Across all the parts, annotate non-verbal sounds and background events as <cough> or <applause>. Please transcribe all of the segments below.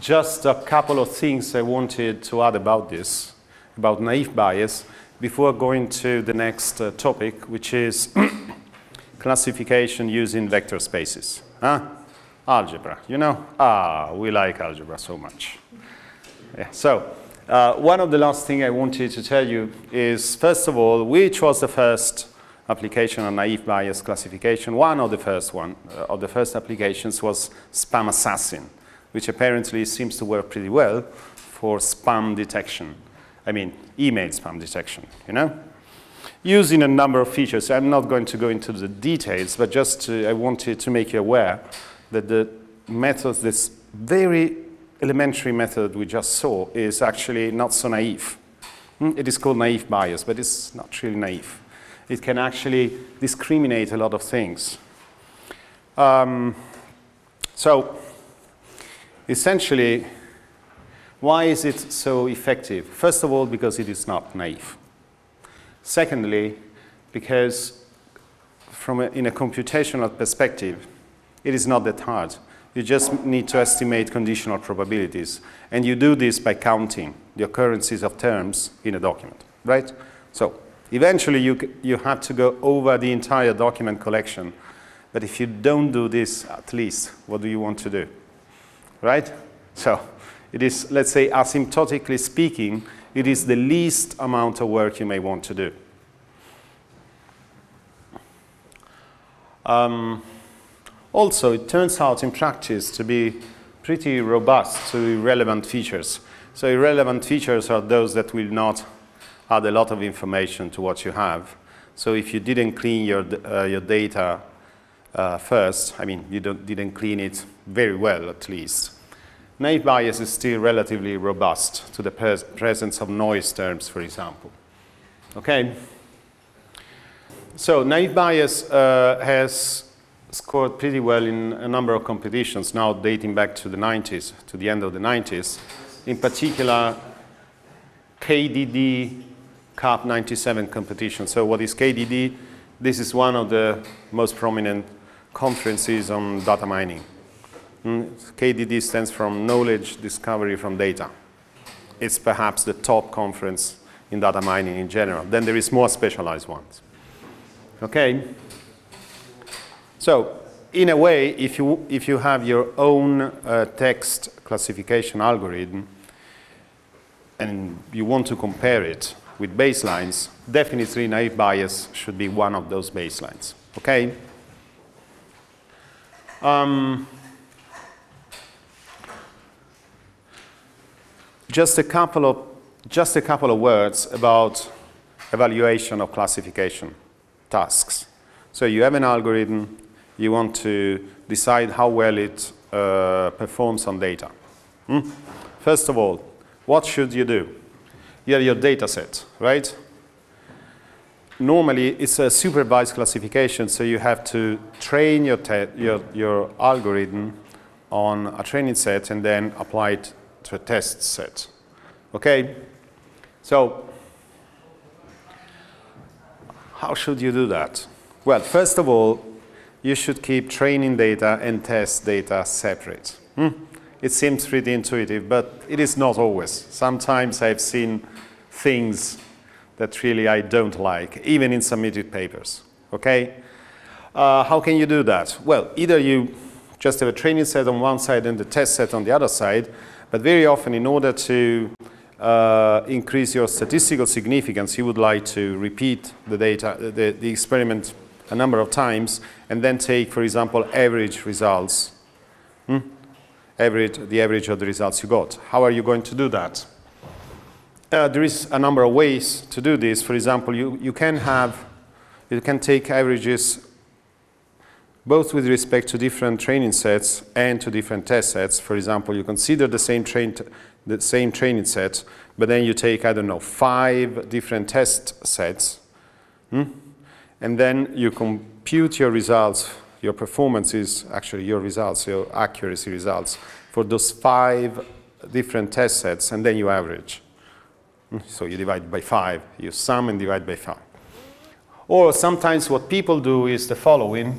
just a couple of things I wanted to add about this, about naive Bayes, before going to the next uh, topic, which is <coughs> classification using vector spaces. Huh? Algebra, you know? Ah, we like algebra so much. Yeah. So, uh, one of the last things I wanted to tell you is, first of all, which was the first application on naive Bayes classification? One of the first one, uh, of the first applications was SpamAssassin, which apparently seems to work pretty well for spam detection. I mean, email spam detection, you know? Using a number of features. I'm not going to go into the details, but just to, I wanted to make you aware that the method, this very elementary method we just saw, is actually not so naive. Hmm? It is called naive Bayes, but it's not really naive. It can actually discriminate a lot of things. Um, so, essentially, why is it so effective? First of all, because it is not naive. Secondly, because from a, in a computational perspective, it is not that hard. You just need to estimate conditional probabilities. And you do this by counting the occurrences of terms in a document, right? So eventually you, you have to go over the entire document collection. But if you don't do this, at least, what do you want to do? Right? So it is, let's say, asymptotically speaking, it is the least amount of work you may want to do. Um, also, it turns out in practice to be pretty robust to irrelevant features. So irrelevant features are those that will not add a lot of information to what you have. So if you didn't clean your, uh, your data uh, first, I mean, you didn't clean it very well at least, naive Bayes is still relatively robust to the presence of noise terms, for example. Okay? So naive bias uh, has scored pretty well in a number of competitions, now dating back to the 90s, to the end of the 90s. In particular, KDD Cup 97 competition. So what is KDD? This is one of the most prominent conferences on data mining. Mm, KDD stands for Knowledge Discovery from Data. It's perhaps the top conference in data mining in general. Then there is more specialized ones. Okay? So in a way, if you, if you have your own uh, text classification algorithm and you want to compare it with baselines, definitely naive Bayes should be one of those baselines. Okay? Um, just a couple of just a couple of words about evaluation of classification tasks. So you have an algorithm, you want to decide how well it uh, performs on data. Hmm? First of all, what should you do? You have your data set, right? Normally, it's a supervised classification, so you have to train your, your, your algorithm on a training set and then apply it to a test set. Okay? So, how should you do that? Well, first of all, you should keep training data and test data separate. Hmm? It seems pretty intuitive, but it is not always. Sometimes I've seen things that really I don't like, even in submitted papers. Okay? Uh, how can you do that? Well, either you just have a training set on one side and the test set on the other side, but very often in order to uh, increase your statistical significance, you would like to repeat the data, the, the experiment a number of times and then take, for example, average results, hmm? average, the average of the results you got. How are you going to do that? Uh, there is a number of ways to do this. For example, you, you can have, you can take averages both with respect to different training sets and to different test sets. For example, you consider the same, train the same training set, but then you take, I don't know, five different test sets. Hmm? and then you compute your results, your performances, actually your results, your accuracy results for those five different test sets, and then you average. So you divide by five, you sum and divide by five. Or sometimes what people do is the following.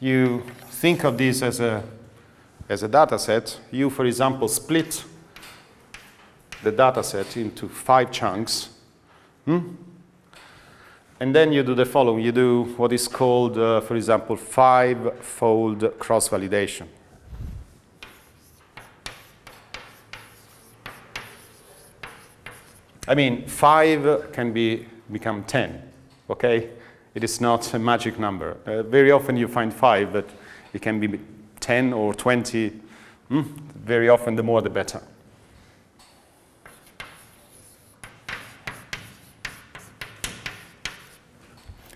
You think of this as a as a data set, you, for example, split the data set into five chunks. Hmm? And then you do the following. You do what is called, uh, for example, five-fold cross-validation. I mean, five can be become 10, okay? It is not a magic number. Uh, very often you find five, but it can be 10 or 20. Hmm? Very often, the more the better.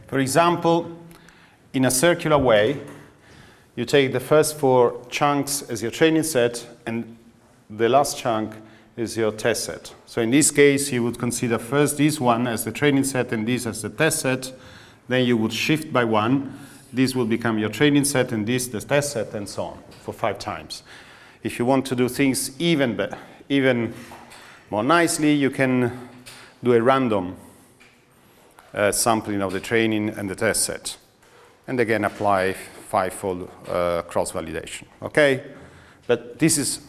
For example, in a circular way, you take the first four chunks as your training set, and the last chunk is your test set. So in this case, you would consider first this one as the training set and this as the test set. Then you would shift by one. This will become your training set and this the test set and so on for five times. If you want to do things even, even more nicely, you can do a random uh, sampling of the training and the test set. And again, apply five-fold uh, cross-validation, okay? But this is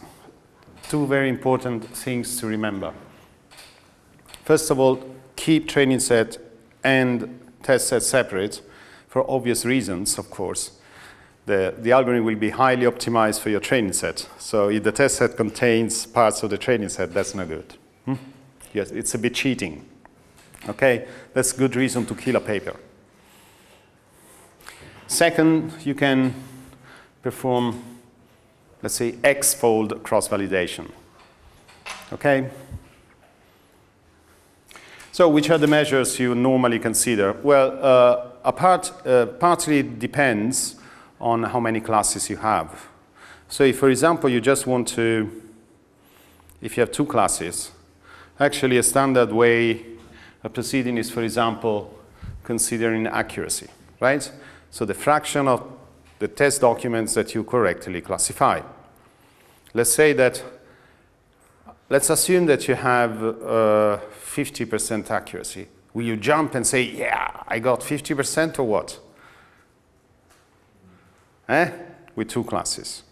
two very important things to remember. First of all, keep training set and test set separate for obvious reasons, of course. The, the algorithm will be highly optimized for your training set. So if the test set contains parts of the training set, that's no good. Hmm? Yes, it's a bit cheating. Okay, that's good reason to kill a paper. Second, you can perform, let's say, X-fold cross-validation. Okay? So which are the measures you normally consider? Well, uh, a part, uh, partly depends on how many classes you have. So if, for example, you just want to, if you have two classes, actually a standard way of proceeding is, for example, considering accuracy, right? So the fraction of the test documents that you correctly classify. Let's say that, let's assume that you have 50% uh, accuracy. Will you jump and say, yeah, I got 50% or what? Eh? With two classes.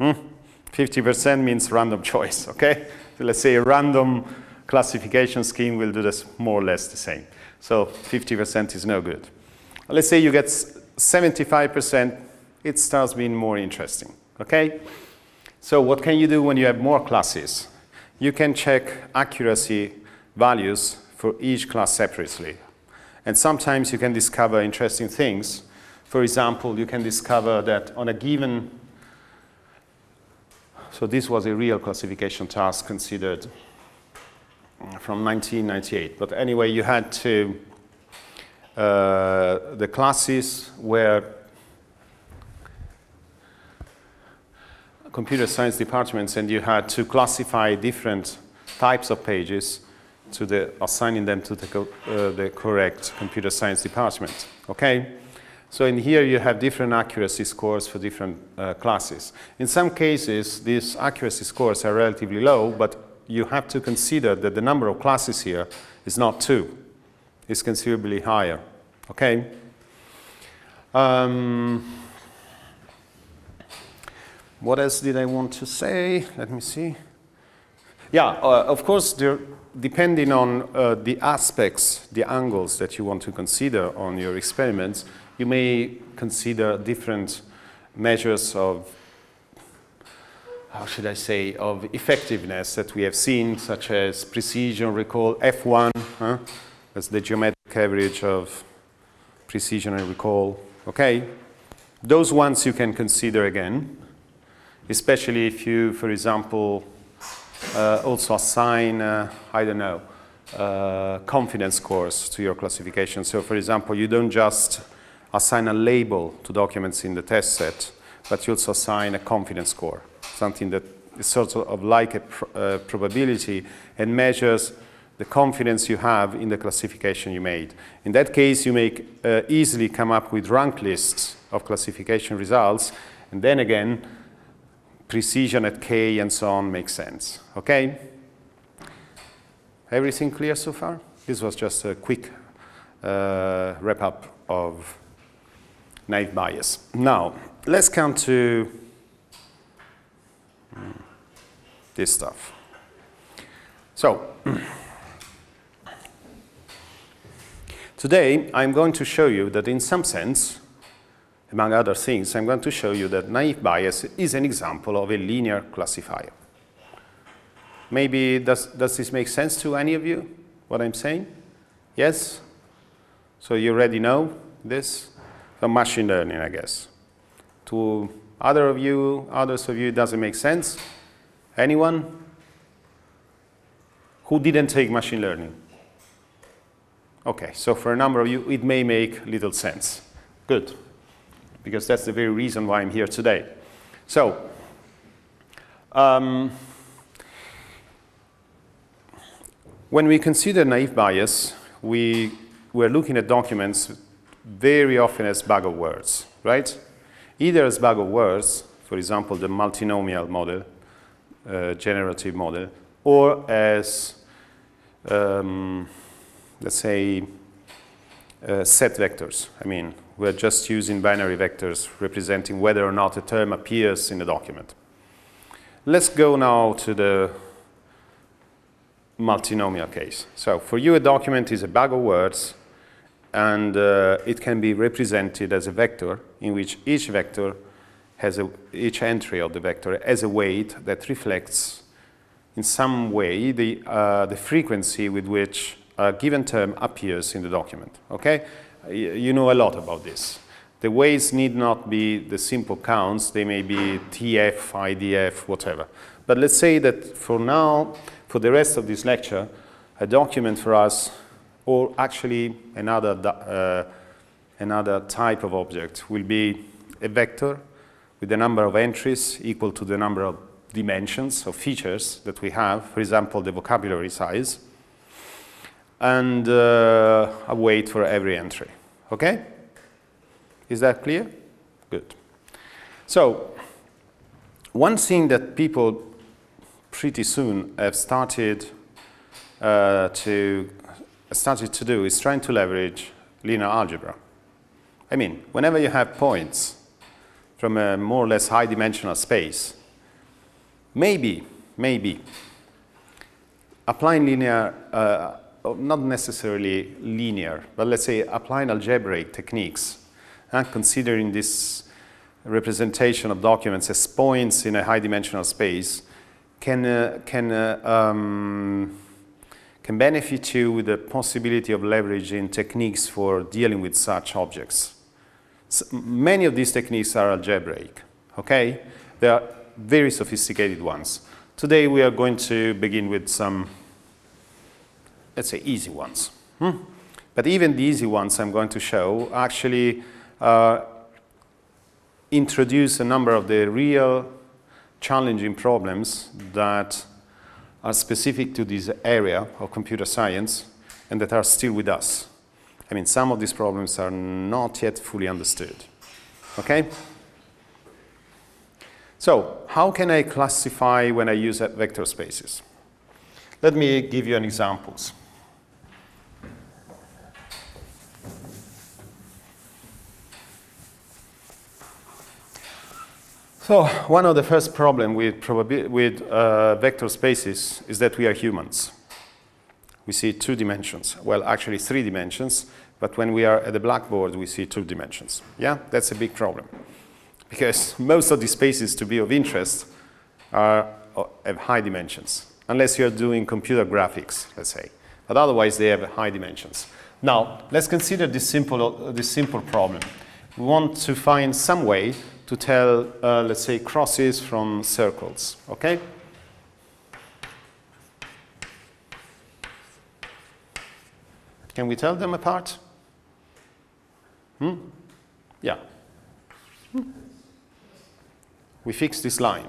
50% hmm? means random choice, <laughs> okay? So let's say a random classification scheme will do this more or less the same. So 50% is no good. Let's say you get 75%, it starts being more interesting, okay? So what can you do when you have more classes? You can check accuracy values for each class separately. And sometimes you can discover interesting things. For example, you can discover that on a given, so this was a real classification task considered from 1998. But anyway, you had to, uh, the classes where computer science departments and you had to classify different types of pages to the, assigning them to the, uh, the correct computer science department, okay? So in here you have different accuracy scores for different uh, classes. In some cases, these accuracy scores are relatively low, but you have to consider that the number of classes here is not two. It's considerably higher. Okay? Um, what else did I want to say? Let me see. Yeah, uh, of course, there, depending on uh, the aspects, the angles that you want to consider on your experiments, you may consider different measures of how should I say, of effectiveness that we have seen, such as precision, recall, F1, huh? that's the geometric average of precision and recall, okay? Those ones you can consider again, especially if you, for example, uh, also assign, uh, I don't know, uh, confidence scores to your classification. So for example, you don't just assign a label to documents in the test set, but you also assign a confidence score something that is sort of like a pr uh, probability and measures the confidence you have in the classification you made. In that case, you may uh, easily come up with rank lists of classification results, and then again, precision at k and so on makes sense. Okay? Everything clear so far? This was just a quick uh, wrap up of naive Bayes. Now, let's come to this stuff. So, <clears throat> today I'm going to show you that in some sense, among other things, I'm going to show you that naive Bayes is an example of a linear classifier. Maybe, does, does this make sense to any of you, what I'm saying? Yes? So you already know this? From machine learning, I guess. To other of you, others of you, it doesn't make sense? Anyone? Who didn't take machine learning? Okay, so for a number of you, it may make little sense. Good, because that's the very reason why I'm here today. So, um, when we consider naive Bayes, we, we're looking at documents very often as bag of words, right? Either as bag of words, for example, the multinomial model, uh, generative model, or as, um, let's say, uh, set vectors. I mean, we're just using binary vectors representing whether or not a term appears in a document. Let's go now to the multinomial case. So for you, a document is a bag of words, and uh, it can be represented as a vector in which each vector has a, each entry of the vector has a weight that reflects in some way the, uh, the frequency with which a given term appears in the document. Okay? You know a lot about this. The weights need not be the simple counts. They may be TF, IDF, whatever. But let's say that for now, for the rest of this lecture, a document for us, or actually another, uh, another type of object, will be a vector with the number of entries equal to the number of dimensions of features that we have, for example, the vocabulary size, and uh, a weight for every entry. Okay? Is that clear? Good. So, one thing that people pretty soon have started uh, to started to do is trying to leverage linear algebra. I mean, whenever you have points from a more or less high dimensional space, maybe, maybe, applying linear, uh, not necessarily linear, but let's say applying algebraic techniques and considering this representation of documents as points in a high dimensional space can, uh, can, uh, um, can benefit you with the possibility of leveraging techniques for dealing with such objects. So many of these techniques are algebraic, okay? They are very sophisticated ones. Today we are going to begin with some, let's say, easy ones. Hmm? But even the easy ones I'm going to show actually uh, introduce a number of the real challenging problems that are specific to this area of computer science and that are still with us. I mean, some of these problems are not yet fully understood. Okay? So, how can I classify when I use vector spaces? Let me give you an examples. So one of the first problems with, with uh, vector spaces is that we are humans. We see two dimensions. Well, actually three dimensions, but when we are at the blackboard, we see two dimensions. Yeah, that's a big problem. Because <laughs> most of the spaces to be of interest are, uh, have high dimensions, unless you're doing computer graphics, let's say. But otherwise, they have high dimensions. Now, let's consider this simple, uh, this simple problem. We want to find some way to tell, uh, let's say, crosses from circles, okay? Can we tell them apart? Hmm? Yeah. We fix this line.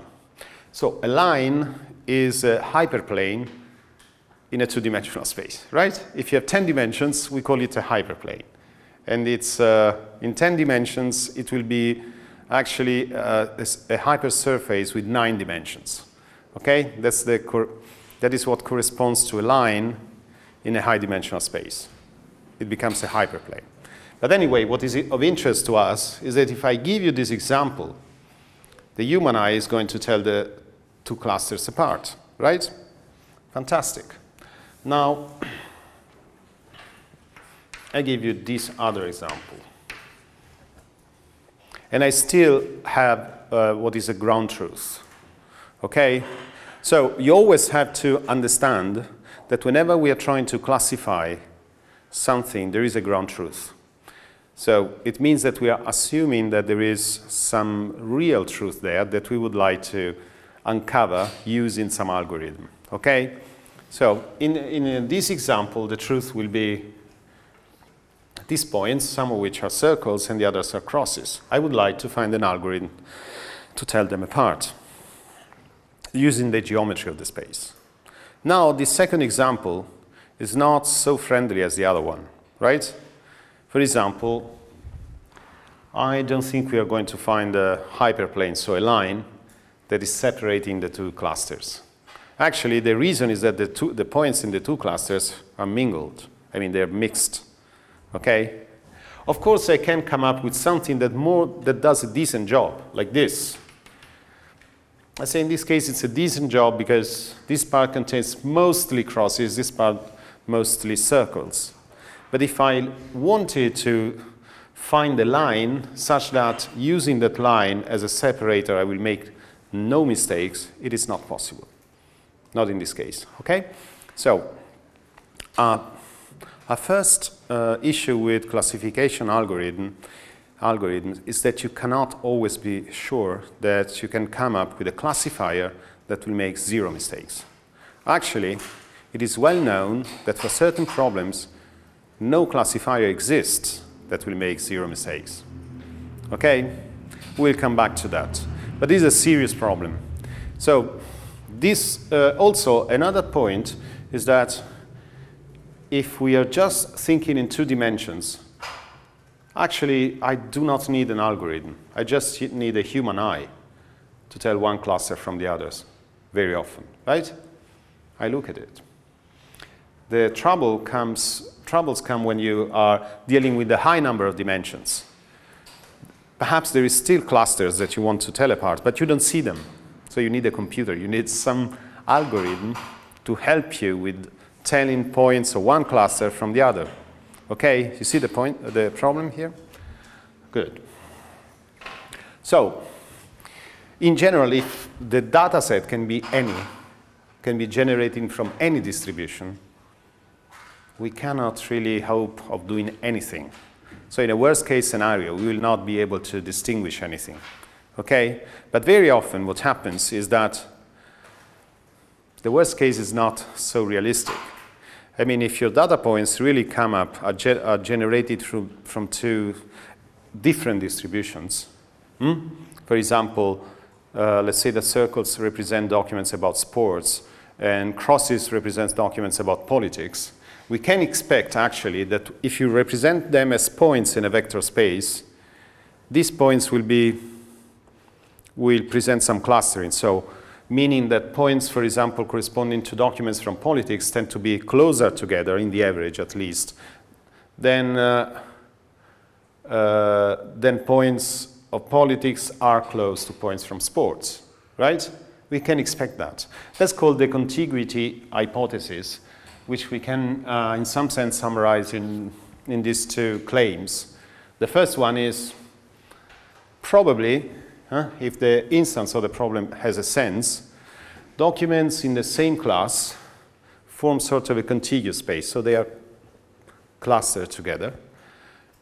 So a line is a hyperplane in a two-dimensional space, right? If you have 10 dimensions, we call it a hyperplane. And it's, uh, in 10 dimensions, it will be actually uh, a hypersurface with nine dimensions. Okay, that's the that is what corresponds to a line in a high dimensional space. It becomes a hyperplane. But anyway, what is of interest to us is that if I give you this example, the human eye is going to tell the two clusters apart, right? Fantastic. Now, <clears throat> I give you this other example. And I still have uh, what is a ground truth. Okay? So you always have to understand that whenever we are trying to classify something, there is a ground truth. So it means that we are assuming that there is some real truth there that we would like to uncover using some algorithm. Okay? So in, in this example, the truth will be these points, some of which are circles and the others are crosses. I would like to find an algorithm to tell them apart using the geometry of the space. Now, the second example is not so friendly as the other one, right? For example, I don't think we are going to find a hyperplane, so a line that is separating the two clusters. Actually, the reason is that the, two, the points in the two clusters are mingled. I mean, they're mixed, okay? Of course, I can come up with something that, more, that does a decent job, like this. I say in this case it's a decent job because this part contains mostly crosses, this part mostly circles. But if I wanted to find a line such that using that line as a separator I will make no mistakes, it is not possible. Not in this case, okay? So, uh, our first uh, issue with classification algorithm algorithms is that you cannot always be sure that you can come up with a classifier that will make zero mistakes. Actually, it is well known that for certain problems, no classifier exists that will make zero mistakes. Okay? We'll come back to that. But this is a serious problem. So this uh, also, another point is that if we are just thinking in two dimensions, actually, I do not need an algorithm. I just need a human eye to tell one cluster from the others very often, right? I look at it. The trouble comes troubles come when you are dealing with a high number of dimensions. Perhaps there is still clusters that you want to tell apart, but you don't see them. So you need a computer. You need some algorithm to help you with telling points of one cluster from the other. Okay, you see the point, the problem here? Good. So, in general, if the data set can be any, can be generated from any distribution, we cannot really hope of doing anything. So in a worst case scenario, we will not be able to distinguish anything. Okay? But very often what happens is that the worst case is not so realistic. I mean, if your data points really come up, are, ge are generated through, from two different distributions, hmm? for example, uh, let's say that circles represent documents about sports and crosses represent documents about politics, we can expect actually that if you represent them as points in a vector space, these points will be will present some clustering. So meaning that points, for example, corresponding to documents from politics tend to be closer together, in the average at least, than, uh, uh, points of politics are close to points from sports, right? We can expect that. That's called the contiguity hypothesis which we can, uh, in some sense, summarize in, in these two claims. The first one is probably, uh, if the instance of the problem has a sense, documents in the same class form sort of a contiguous space, so they are clustered together.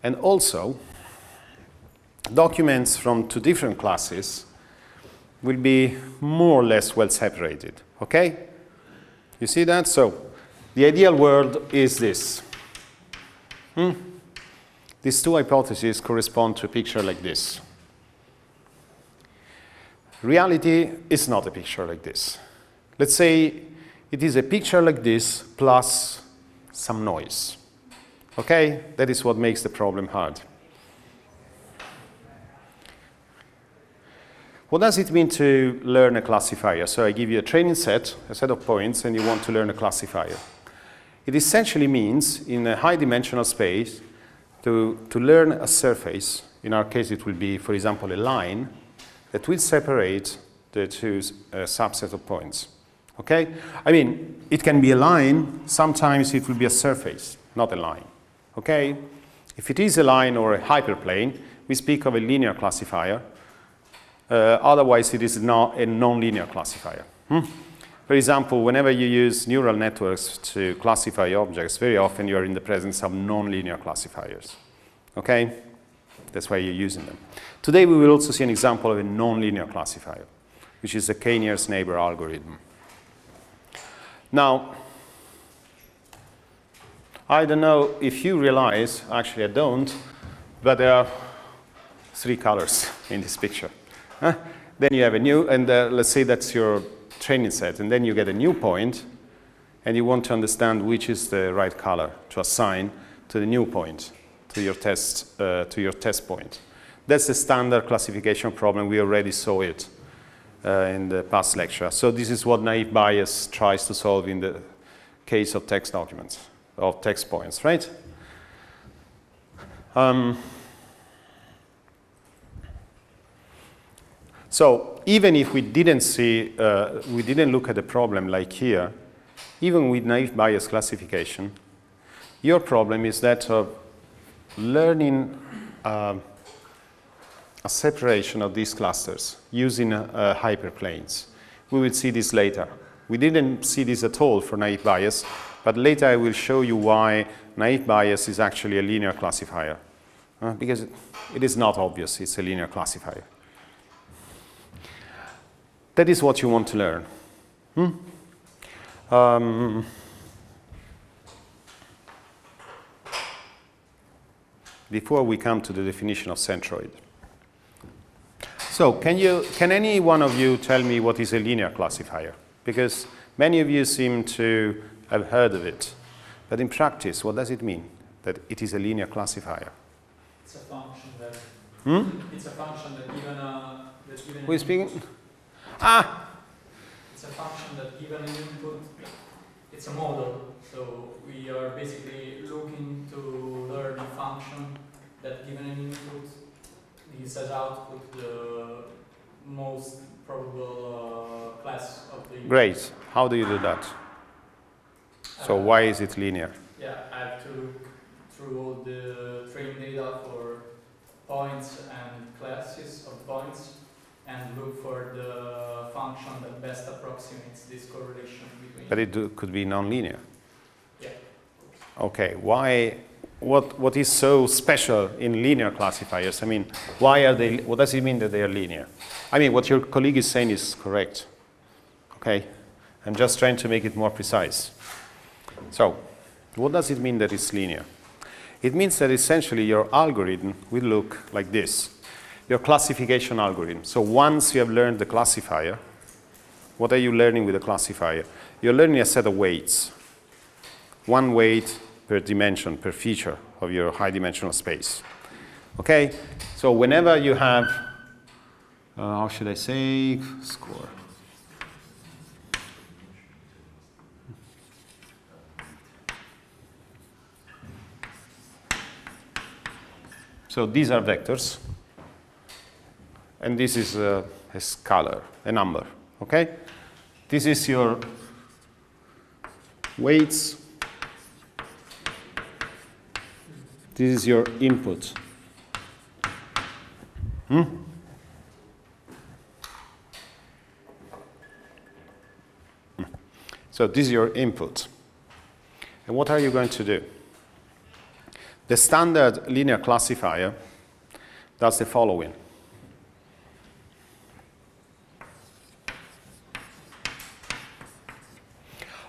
And also, documents from two different classes will be more or less well separated, okay? You see that? So the ideal world is this. Hmm? These two hypotheses correspond to a picture like this. Reality is not a picture like this. Let's say it is a picture like this plus some noise. Okay? That is what makes the problem hard. What does it mean to learn a classifier? So I give you a training set, a set of points, and you want to learn a classifier. It essentially means, in a high dimensional space, to, to learn a surface, in our case it will be, for example, a line that will separate the two uh, subset of points. Okay? I mean, it can be a line, sometimes it will be a surface, not a line. Okay? If it is a line or a hyperplane, we speak of a linear classifier. Uh, otherwise, it is not a nonlinear classifier. Hmm? For example, whenever you use neural networks to classify objects, very often you're in the presence of nonlinear classifiers. Okay? That's why you're using them. Today we will also see an example of a nonlinear classifier, which is the k-nearest neighbor algorithm. Now, I don't know if you realize, actually I don't, but there are three colors <laughs> in this picture. Huh? Then you have a new, and uh, let's say that's your training set, and then you get a new point, and you want to understand which is the right color to assign to the new point, to your test, uh, to your test point. That's the standard classification problem. We already saw it uh, in the past lecture. So this is what naive Bayes tries to solve in the case of text documents, of text points, right? Um, So even if we didn't see, uh, we didn't look at the problem like here, even with naive Bayes classification, your problem is that of learning uh, a separation of these clusters using uh, hyperplanes. We will see this later. We didn't see this at all for naive Bayes, but later I will show you why naive Bayes is actually a linear classifier. Uh, because it is not obvious it's a linear classifier. That is what you want to learn. Hmm? Um, before we come to the definition of centroid. So can, you, can any one of you tell me what is a linear classifier? Because many of you seem to have heard of it. But in practice, what does it mean that it is a linear classifier? It's a function that. Hmm? It's a function that given a. That given Who is speaking? input- Ah, It's a function that given an input, it's a model. So we are basically looking to learn a function that given an input, gives as output the most probable uh, class of the. great. How do you do that? So Uh, why is it linear? Yeah, I have to look through all the training data for points and classes of points and look for the function that best approximates this correlation between. But it do, could be nonlinear. Yeah. Okay, why, what, what is so special in linear classifiers? I mean, why are they, what does it mean that they are linear? I mean, what your colleague is saying is correct. Okay, I'm just trying to make it more precise. So, what does it mean that it's linear? It means that essentially your algorithm will look like this. Your classification algorithm. So once you have learned the classifier, what are you learning with the classifier? You're learning a set of weights one weight per dimension, per feature of your high dimensional space. Okay? So whenever you have, uh, how should I say, score. So these are vectors, and this is a, a scalar, a number. Okay? This is your weights This is your input. Hmm? So this is your input. And what are you going to do? The standard linear classifier does the following.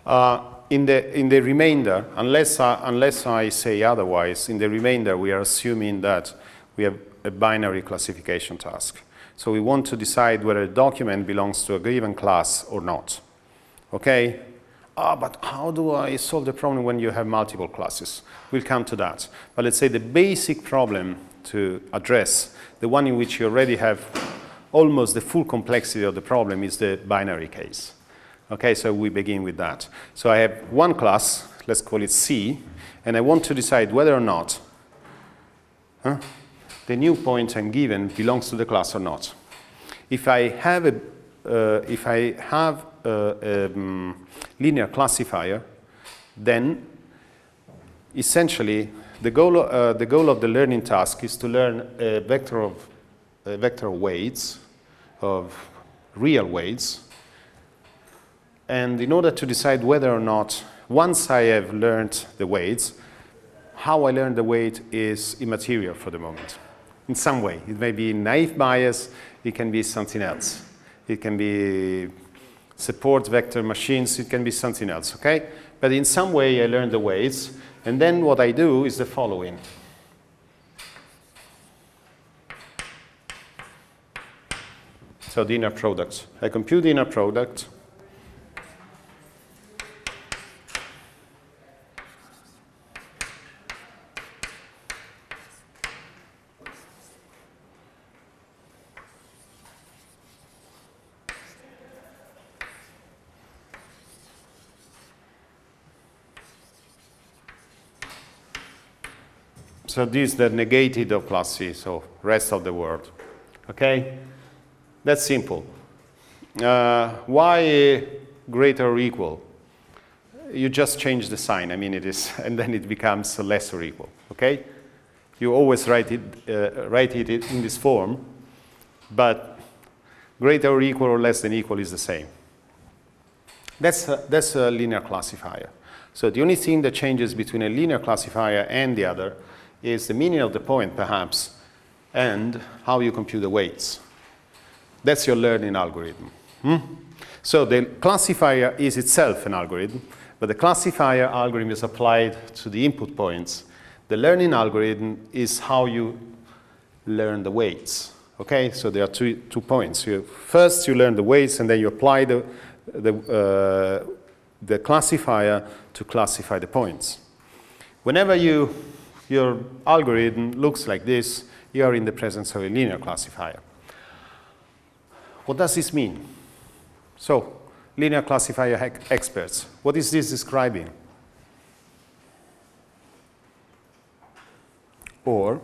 Uh, in the, in the remainder, unless I, unless I say otherwise, in the remainder we are assuming that we have a binary classification task. So we want to decide whether a document belongs to a given class or not. Okay? Ah, but how do I solve the problem when you have multiple classes? We'll come to that. But let's say the basic problem to address, the one in which you already have almost the full complexity of the problem is the binary case. Okay, so we begin with that. So I have one class, let's call it C, and I want to decide whether or not huh, the new point I'm given belongs to the class or not. If I have a, uh, if I have a, um, linear classifier, then essentially the goal, uh, the goal of the learning task is to learn a vector of, a vector of weights, of real weights, and in order to decide whether or not, once I have learned the weights, how I learn the weight is immaterial for the moment. In some way, it may be naive Bayes, it can be something else. It can be support vector machines, it can be something else, okay? But in some way, I learn the weights, and then what I do is the following. So the inner product. I compute the inner product, So this is the negated of class C, so rest of the world. Okay? That's simple. Uh, why greater or equal? You just change the sign. I mean, it is, <laughs> and then it becomes less or equal. Okay? You always write it, uh, write it in this form, but greater or equal or less than equal is the same. That's a, that's a linear classifier. So the only thing that changes between a linear classifier and the other is the meaning of the point, perhaps, and how you compute the weights. That's your learning algorithm. Hmm? So the classifier is itself an algorithm, but the classifier algorithm is applied to the input points. The learning algorithm is how you learn the weights. Okay, so there are two, two points. You, first, you learn the weights, and then you apply the, the, uh, the classifier to classify the points. Whenever you your algorithm looks like this, you are in the presence of a linear classifier. What does this mean? So, linear classifier experts, what is this describing? Or,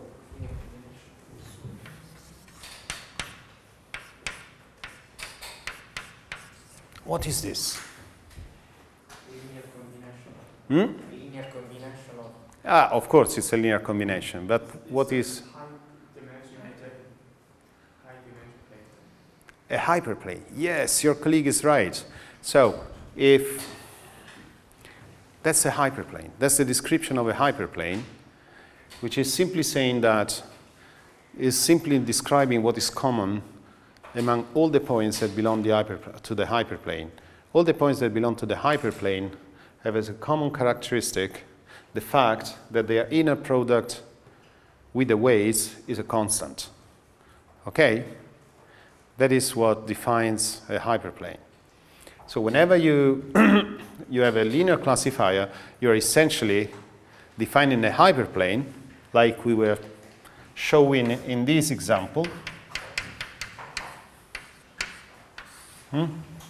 what is this? Linear combination. Hmm? Ah, of course, it's a linear combination, but what is a hyperplane? Yes, your colleague is right. So, if that's a hyperplane, that's the description of a hyperplane, which is simply saying that is simply describing what is common among all the points that belong the to the hyperplane. All the points that belong to the hyperplane have as a common characteristic the fact that their inner product with the weights is a constant. Okay? That is what defines a hyperplane. So whenever you, <coughs> you have a linear classifier, you're essentially defining a hyperplane like we were showing in this example. Hmm?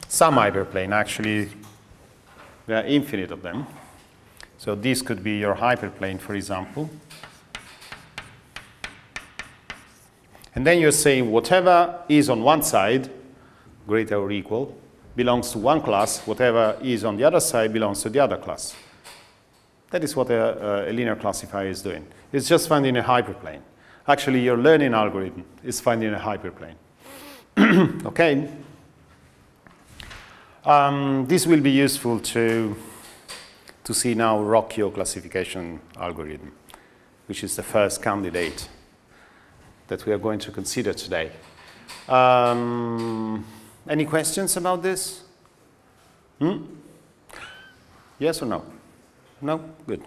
Some hyperplane, actually, there are infinite of them. So this could be your hyperplane, for example. And then you're saying whatever is on one side, greater or equal, belongs to one class. Whatever is on the other side belongs to the other class. That is what a, a linear classifier is doing. It's just finding a hyperplane. Actually, your learning algorithm is finding a hyperplane. <clears throat> okay? Um, this will be useful to to see now Rocchio classification algorithm, which is the first candidate that we are going to consider today. Um, any questions about this? Hmm? Yes or no? No? Good.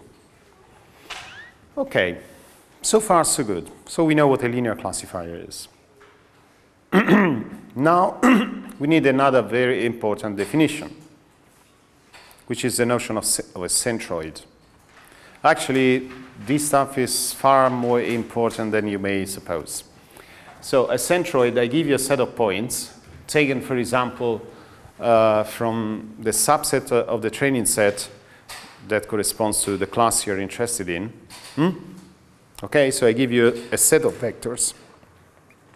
Okay. So far, so good. So we know what a linear classifier is. <clears throat> now, <clears throat> we need another very important definition which is the notion of, of a centroid. Actually, this stuff is far more important than you may suppose. So a centroid, I give you a set of points, taken, for example, uh, from the subset of the training set that corresponds to the class you're interested in. Hmm? Okay, so I give you a set of vectors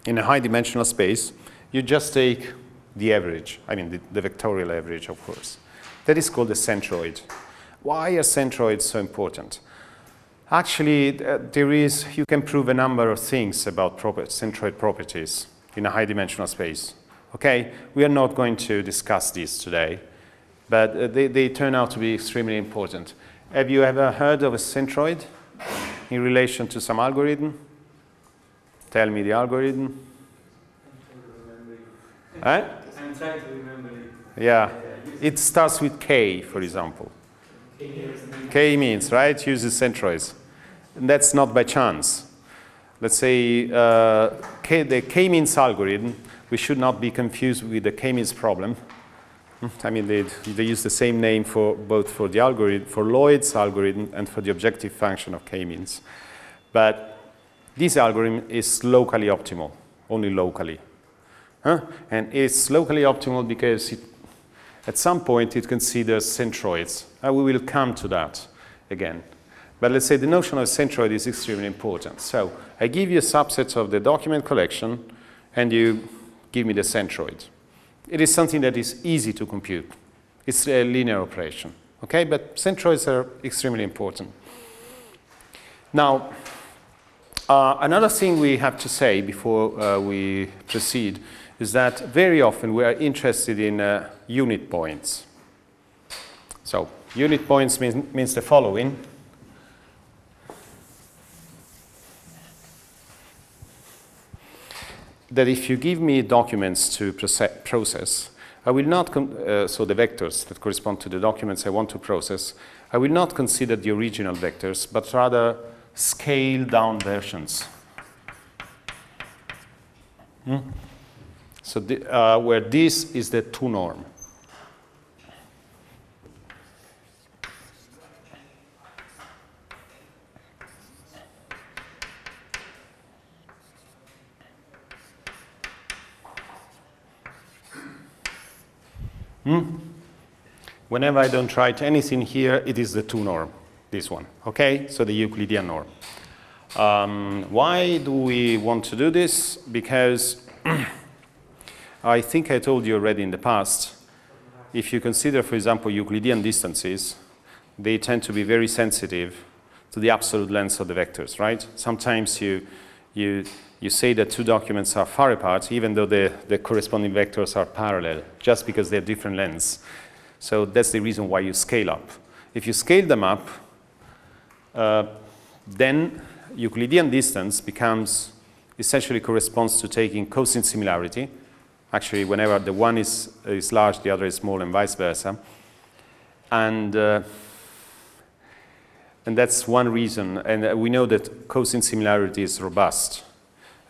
in a high dimensional space. You just take the average, I mean the, the vectorial average, of course. That is called a centroid. Why are centroids so important? Actually, there is, you can prove a number of things about proper, centroid properties in a high dimensional space. Okay, we are not going to discuss these today, but uh, they, they turn out to be extremely important. Have you ever heard of a centroid in relation to some algorithm? Tell me the algorithm. I'm trying to remember it. Yeah, it starts with K, for example. K means, right, uses centroids. And that's not by chance. Let's say uh, K, the K-means algorithm, we should not be confused with the K-means problem. I mean, they, they use the same name for both for the algorithm, for Lloyd's algorithm and for the objective function of K-means. But this algorithm is locally optimal, only locally. Huh? And it's locally optimal because it, at some point it considers centroids. And we will come to that again. But let's say the notion of centroid is extremely important. So I give you a subset of the document collection, and you give me the centroid. It is something that is easy to compute. It's a linear operation. Okay, but centroids are extremely important. Now, uh, another thing we have to say before uh, we proceed is that very often we are interested in uh, unit points. So, unit points mean, means the following. that if you give me documents to process, I will not, uh, so the vectors that correspond to the documents I want to process, I will not consider the original vectors, but rather scale down versions. Hmm? So the, uh, where this is the 2 norm. Hmm? Whenever I don't write anything here, it is the 2 norm, this one, okay? So the Euclidean norm. Um, why do we want to do this? Because <clears throat> I think I told you already in the past, if you consider, for example, Euclidean distances, they tend to be very sensitive to the absolute length of the vectors, right? Sometimes you, you you say that two documents are far apart, even though the, the corresponding vectors are parallel, just because they're different lengths. So that's the reason why you scale up. If you scale them up, uh, then Euclidean distance becomes essentially corresponds to taking cosine similarity. Actually, whenever the one is, is large, the other is small, and vice versa. And, uh, and that's one reason. And uh, we know that cosine similarity is robust.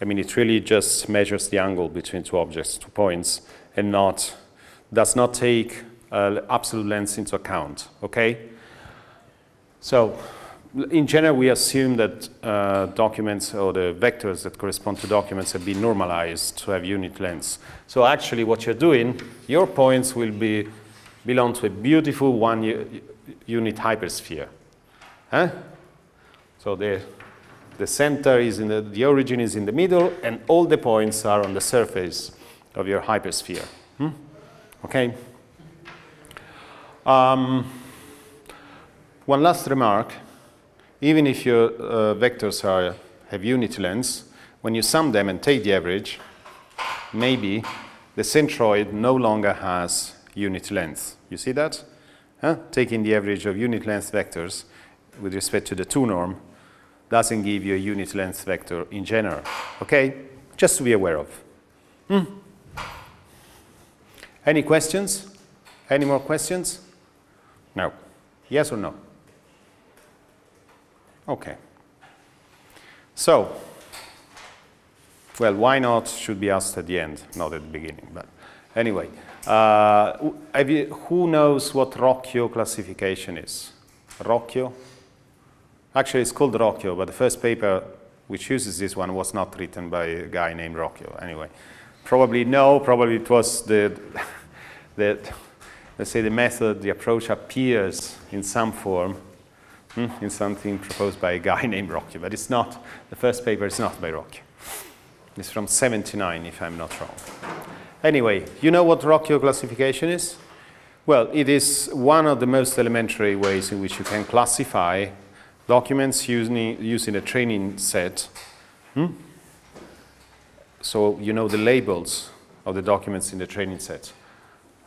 I mean, it really just measures the angle between two objects, two points, and not, does not take uh, absolute length into account, okay? So, in general, we assume that uh, documents or the vectors that correspond to documents have been normalized to have unit lengths. So actually what you're doing, your points will be belong to a beautiful one unit hypersphere. Huh? So the the center is in the, the origin is in the middle, and all the points are on the surface of your hypersphere. Hmm? Okay? Um, one last remark. Even if your uh, vectors are, have unit lengths, when you sum them and take the average, maybe the centroid no longer has unit length. You see that? Huh? Taking the average of unit length vectors with respect to the 2 norm doesn't give you a unit length vector in general. Okay? Just to be aware of. Hmm. Any questions? Any more questions? No. Yes or no? Okay. So, well, why not should be asked at the end, not at the beginning. But anyway, uh, you, who knows what Rocchio classification is? Rocchio? Actually, it's called Rocchio, but the first paper which uses this one was not written by a guy named Rocchio. Anyway, probably no, probably it was the, <laughs> the let's say the method, the approach appears in some form, hmm, in something proposed by a guy <laughs> named Rocchio, but it's not, the first paper is not by Rocchio. It's from 79, if I'm not wrong. Anyway, you know what Rocchio classification is? Well, it is one of the most elementary ways in which you can classify documents using, using a training set. Hmm? So you know the labels of the documents in the training set.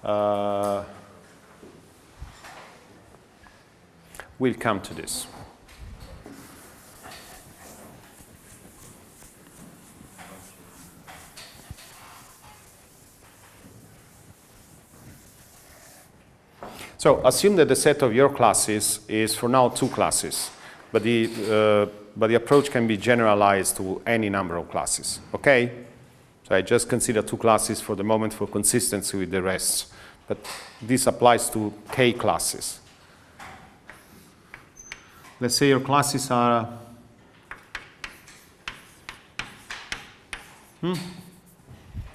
Uh, we'll come to this. So assume that the set of your classes is for now two classes, but the, uh, but the approach can be generalized to any number of classes, okay? So I just consider two classes for the moment for consistency with the rest, but this applies to k classes. Let's say your classes are hmm?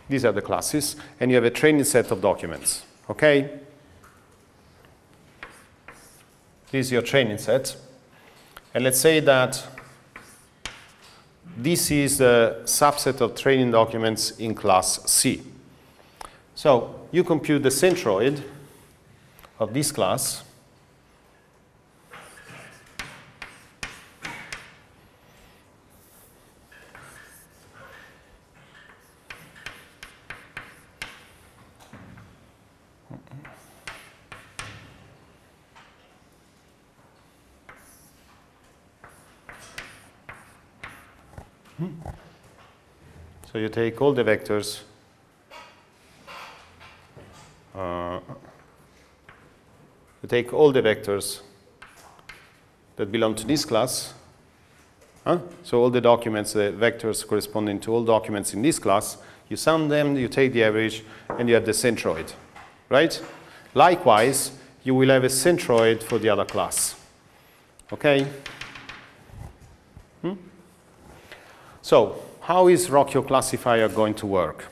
these are the classes, and you have a training set of documents, okay? This is your training set. And let's say that this is the subset of training documents in class C. So you compute the centroid of this class So you take all the vectors uh, you take all the vectors that belong to this class. Huh? So all the documents, the vectors corresponding to all documents in this class, you sum them, you take the average, and you have the centroid, right? Likewise, you will have a centroid for the other class. Okay? Hmm? So how is Rocchio classifier going to work?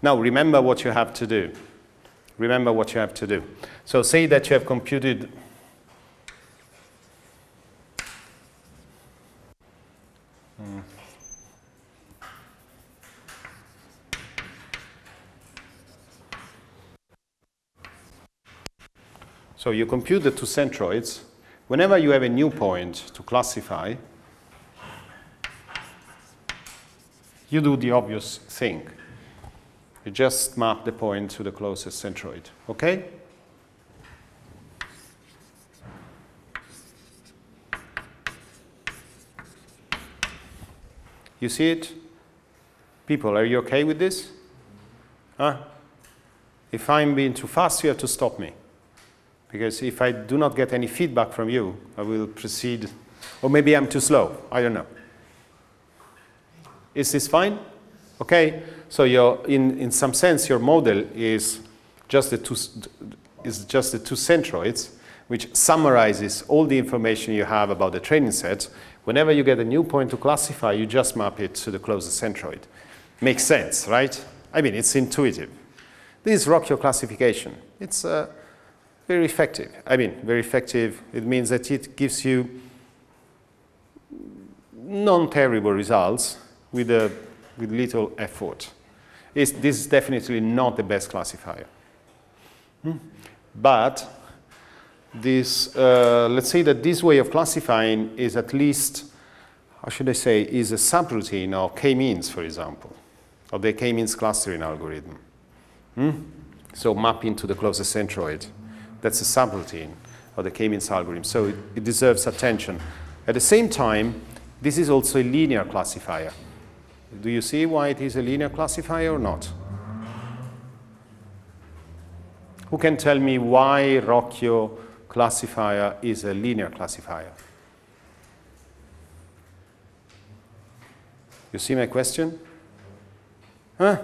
Now remember what you have to do. Remember what you have to do. So say that you have computed hmm. So you compute the two centroids. Whenever you have a new point to classify, you do the obvious thing. You just map the point to the closest centroid, okay? You see it? People, are you okay with this? Huh? If I'm being too fast, you have to stop me. Because if I do not get any feedback from you, I will proceed. Or maybe I'm too slow. I don't know. Is this fine? Okay, so your, in, in some sense, your model is just the two, is just the two centroids, which summarizes all the information you have about the training set. Whenever you get a new point to classify, you just map it to the closest centroid. Makes sense, right? I mean, it's intuitive. This is Rocchio classification. It's uh, very effective. I mean, very effective. It means that it gives you non-terrible results with, a, with little effort. It's, this is definitely not the best classifier. Hmm. But this, uh, let's say that this way of classifying is at least, how should I say, is a subroutine of k-means, for example, of the k-means clustering algorithm. Hmm? So mapping to the closest centroid. That's a subroutine of the k-means algorithm. So it, it deserves attention. At the same time, this is also a linear classifier. Do you see why it is a linear classifier or not? Who can tell me why Rocchio classifier is a linear classifier? You see my question? Huh?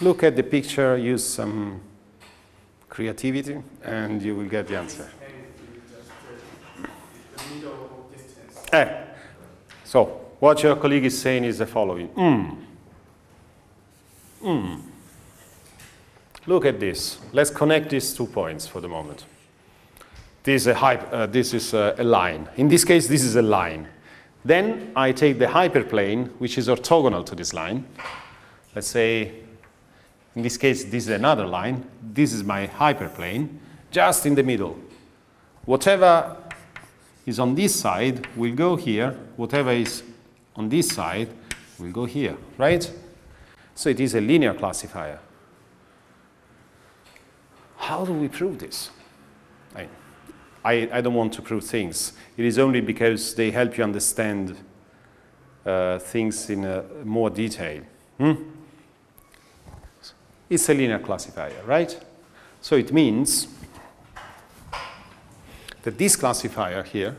Look at the picture, use some creativity, and you will get the answer. Eh. So, what your colleague is saying is the following. Mm. Mm. Look at this. Let's connect these two points for the moment. this is a, uh, this is a, a line. In this case, this is a line. Then I take the hyperplane, which is orthogonal to this line. Let's say, in this case, this is another line. This is my hyperplane, just in the middle. Whatever is on this side will go here. Whatever is on this side will go here, right? So it is a linear classifier. How do we prove this? I, I, I, don't want to prove things. It is only because they help you understand uh, things in a more detail. Hmm? It's a linear classifier, right? So it means that this classifier here,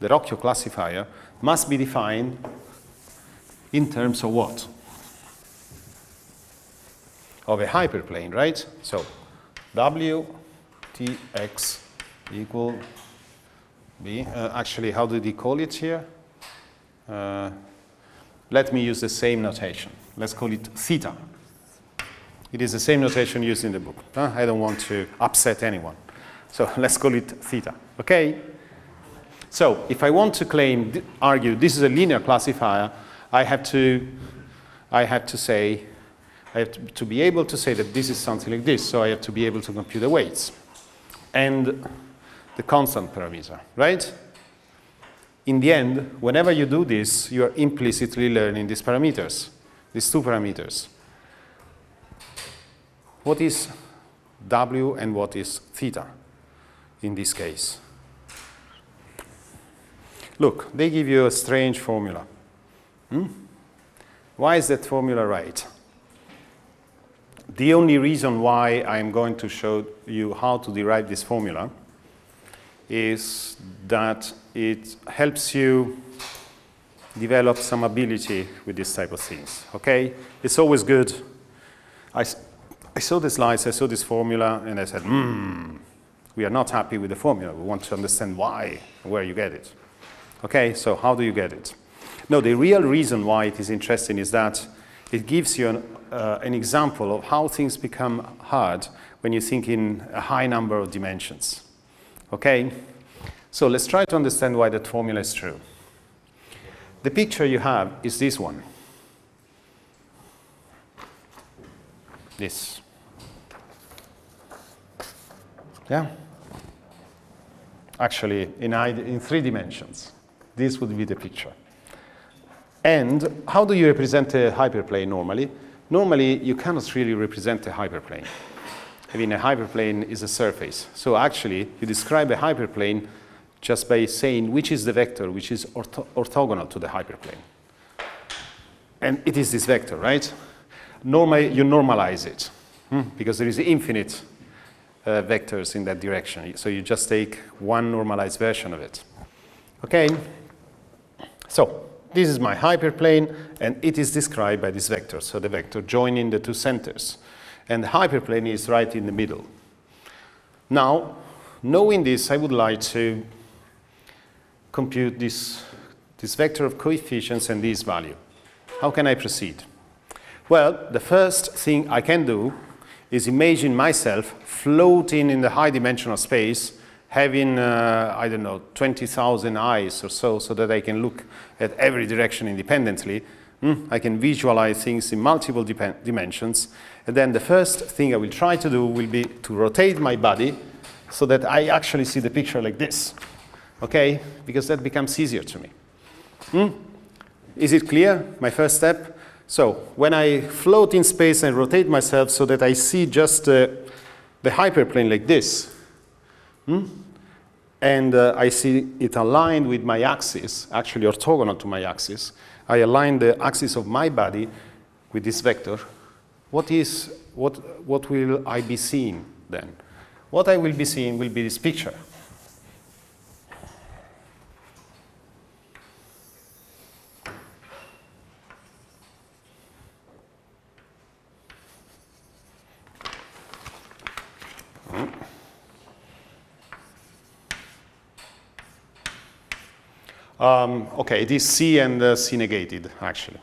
the Rocchio classifier, must be defined in terms of what? Of a hyperplane, right? So W T X equal B. Uh, actually, how did he call it here? Uh, let me use the same notation. Let's call it theta. It is the same notation used in the book. Huh? I don't want to upset anyone. So <laughs> let's call it theta, okay? So if I want to claim, argue this is a linear classifier, I have to, I have to say, I have to, to be able to say that this is something like this, so I have to be able to compute the weights and the constant parameter, right? In the end, whenever you do this, you are implicitly learning these parameters, these two parameters. What is W and what is theta in this case? Look, they give you a strange formula. Hmm? Why is that formula right? The only reason why I'm going to show you how to derive this formula is that it helps you develop some ability with this type of things, okay? It's always good. I, I saw the slides, I saw this formula, and I said, hmm, we are not happy with the formula. We want to understand why, where you get it. Okay, so how do you get it? No, the real reason why it is interesting is that it gives you an, uh, an example of how things become hard when you think in a high number of dimensions. Okay? So let's try to understand why that formula is true. The picture you have is this one. This. Yeah? Actually, in, in three dimensions. This would be the picture. And how do you represent a hyperplane normally? Normally, you cannot really represent a hyperplane. I mean, a hyperplane is a surface. So actually, you describe a hyperplane just by saying which is the vector which is ortho orthogonal to the hyperplane. And it is this vector, right? Normally, you normalize it hmm? because there is infinite uh, vectors in that direction. So you just take one normalized version of it. Okay? So this is my hyperplane, and it is described by this vector. So the vector joining the two centers. And the hyperplane is right in the middle. Now, knowing this, I would like to compute this, this vector of coefficients and this value. How can I proceed? Well, the first thing I can do is imagine myself floating in the high dimensional space having, uh, I don't know, 20,000 eyes or so, so that I can look at every direction independently. Mm, I can visualize things in multiple dimensions. And then the first thing I will try to do will be to rotate my body so that I actually see the picture like this. Okay? Because that becomes easier to me. Mm? Is it clear, my first step? So when I float in space and rotate myself so that I see just uh, the hyperplane like this, Hmm? And uh, I see it aligned with my axis, actually orthogonal to my axis. I align the axis of my body with this vector. What, is, what, what will I be seeing then? What I will be seeing will be this picture. Um, okay, it is C and uh, C negated, actually.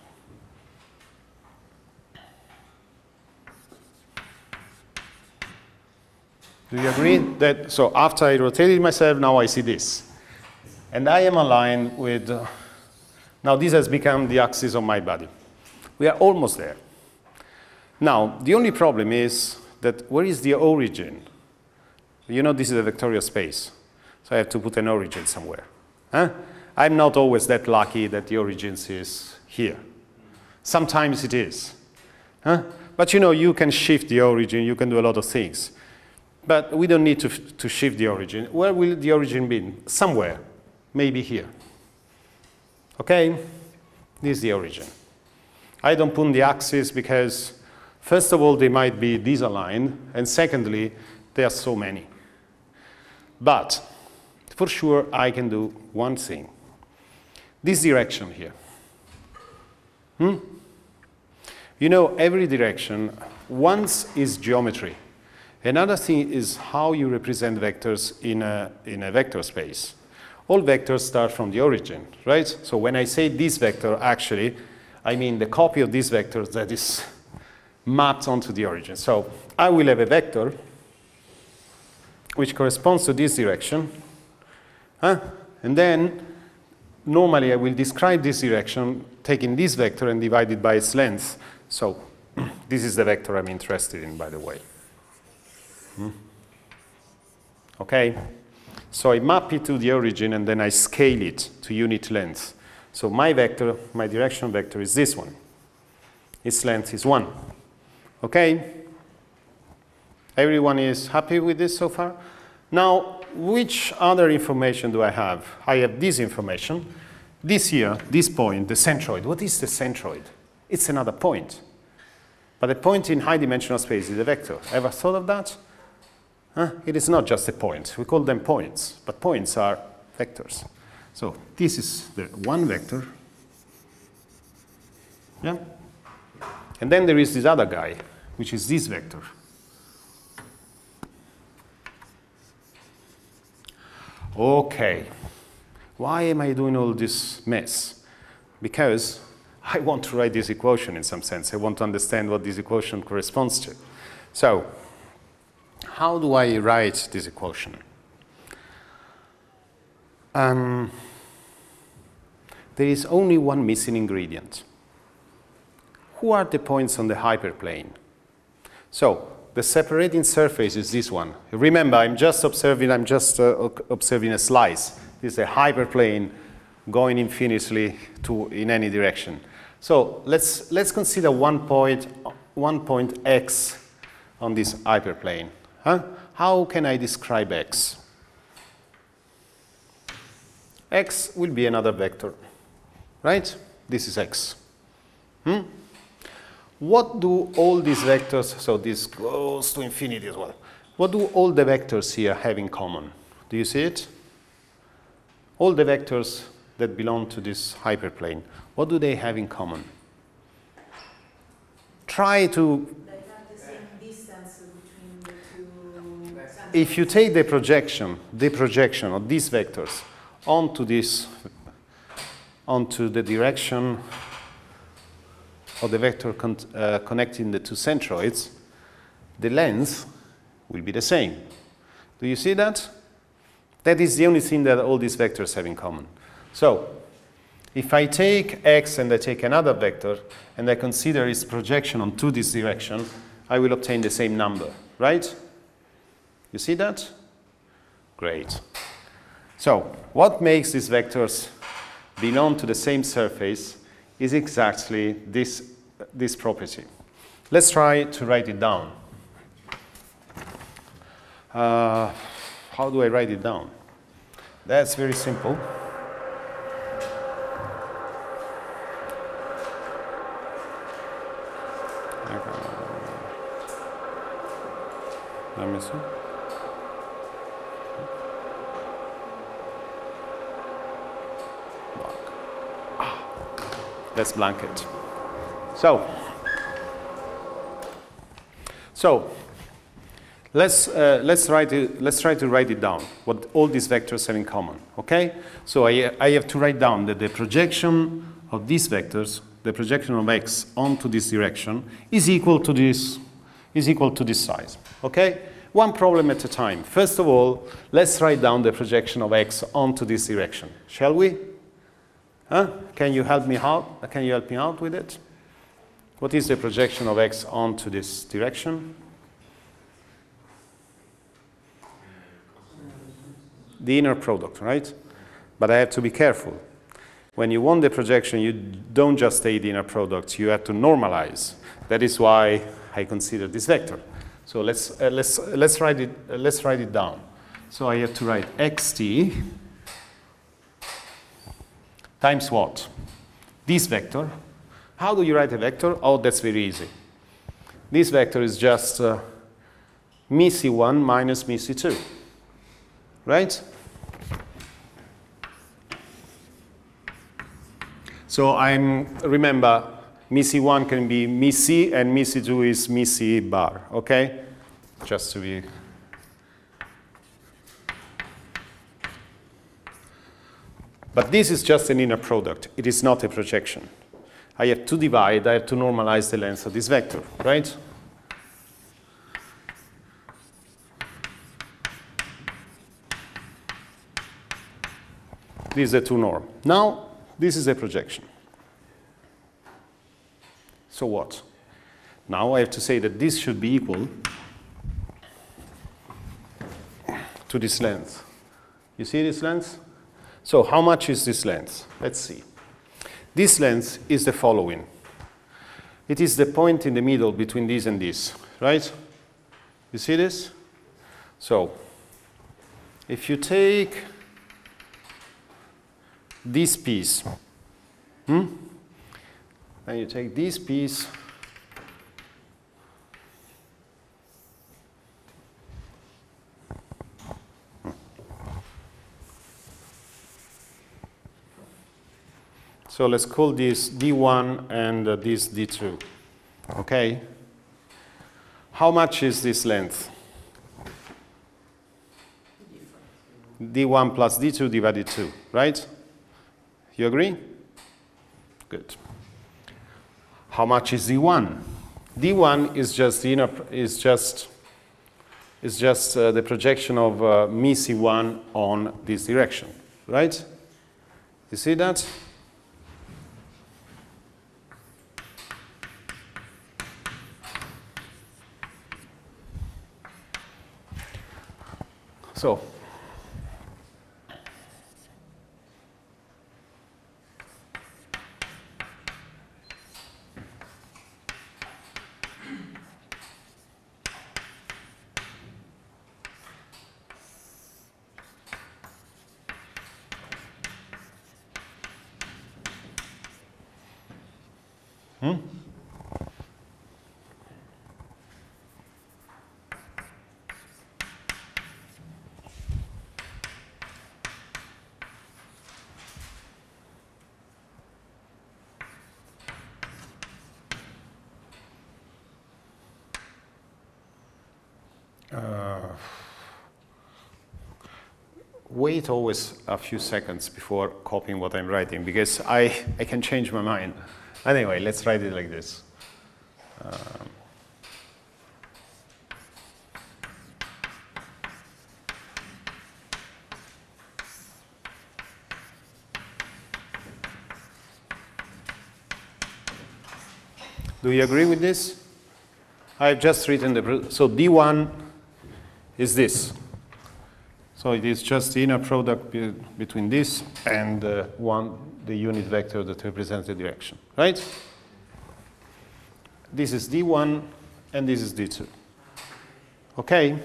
Do you agree? That, so after I rotated myself, now I see this. And I am aligned with, uh, now this has become the axis of my body. We are almost there. Now, the only problem is that where is the origin? You know this is a vectorial space, so I have to put an origin somewhere. Huh? I'm not always that lucky that the origin is here. Sometimes it is. Huh? But you know, you can shift the origin, you can do a lot of things. But we don't need to, to shift the origin. Where will the origin be? Somewhere, maybe here. Okay? This is the origin. I don't put the axis because, first of all, they might be disaligned, and secondly, there are so many. But for sure, I can do one thing. This direction here. Hmm? You know, every direction, once is geometry. Another thing is how you represent vectors in a, in a vector space. All vectors start from the origin, right? So when I say this vector, actually, I mean the copy of this vector that is <laughs> mapped onto the origin. So I will have a vector which corresponds to this direction. Huh? And then normally I will describe this direction taking this vector and divide it by its length. So <clears throat> this is the vector I'm interested in, by the way. Hmm. Okay? So I map it to the origin and then I scale it to unit length. So my vector, my direction vector is this one. Its length is 1. Okay? Everyone is happy with this so far? Now, which other information do I have? I have this information. This here, this point, the centroid. What is the centroid? It's another point. But a point in high dimensional space is a vector. Ever thought of that? Huh? It is not just a point. We call them points, but points are vectors. So this is the one vector. Yeah? And then there is this other guy, which is this vector. Okay. Why am I doing all this mess? Because I want to write this equation in some sense. I want to understand what this equation corresponds to. So, how do I write this equation? Um, there is only one missing ingredient. Who are the points on the hyperplane? So, the separating surface is this one. Remember, I'm just observing, I'm just uh, observing a slice. This is a hyperplane going infinitely to, in any direction. So let's, let's consider one point, one point x on this hyperplane. Huh? How can I describe x? x will be another vector, right? This is x. Hmm? What do all these vectors, so this goes to infinity as well, what do all the vectors here have in common? Do you see it? All the vectors that belong to this hyperplane, what do they have in common? Try to if you take the projection, the projection of these vectors onto this, onto the direction of the vector con uh, connecting the two centroids, the length will be the same. Do you see that? That is the only thing that all these vectors have in common. So, if I take x and I take another vector and I consider its projection onto this direction, I will obtain the same number, right? You see that? Great. So, what makes these vectors belong to the same surface is exactly this, this property. Let's try to write it down. Uh, how do I write it down? That's very simple. Let me see. Let's blanket. So, so let's, uh, let's, try to, let's try to write it down, what all these vectors have in common, okay? So I, I have to write down that the projection of these vectors, the projection of x onto this direction, is equal to this, is equal to this size, okay? one problem at a time. First of all, let's write down the projection of x onto this direction, shall we? Huh? Can you help me out? Can you help me out with it? What is the projection of x onto this direction? The inner product, right? But I have to be careful. When you want the projection, you don't just take the inner product, you have to normalize. That is why I consider this vector. So let's, uh, let's, let's, write it, uh, let's write it down. So I have to write xt times what? This vector. How do you write a vector? Oh, that's very easy. This vector is just uh, mi c1 minus mi c2, right? So I'm, remember, mi c1 can be mi c and mi c2 is mi c bar, okay? Just to be But this is just an inner product. It is not a projection. I have to divide, I have to normalize the length of this vector, right? This is a two norm. Now, this is a projection. So what? Now I have to say that this should be equal to this length. You see this length? So how much is this length? Let's see. This length is the following. It is the point in the middle between this and this, right? You see this? So if you take this piece, hmm? and you take this piece So let's call this D1 and uh, this D2. Okay? How much is this length? D1 plus D2 divided 2, right? You agree? Good. How much is D1? D1 is just the inner, is just, is just uh, the projection of uh, mi C1 on this direction, right? You see that? So, wait always a few seconds before copying what I'm writing because I, I can change my mind. Anyway, let's write it like this. Um, do you agree with this? I've just written the, so D1 is this. So it is just the inner product be between this and uh, one, the unit vector that represents the direction, right? This is D1 and this is D2. Okay?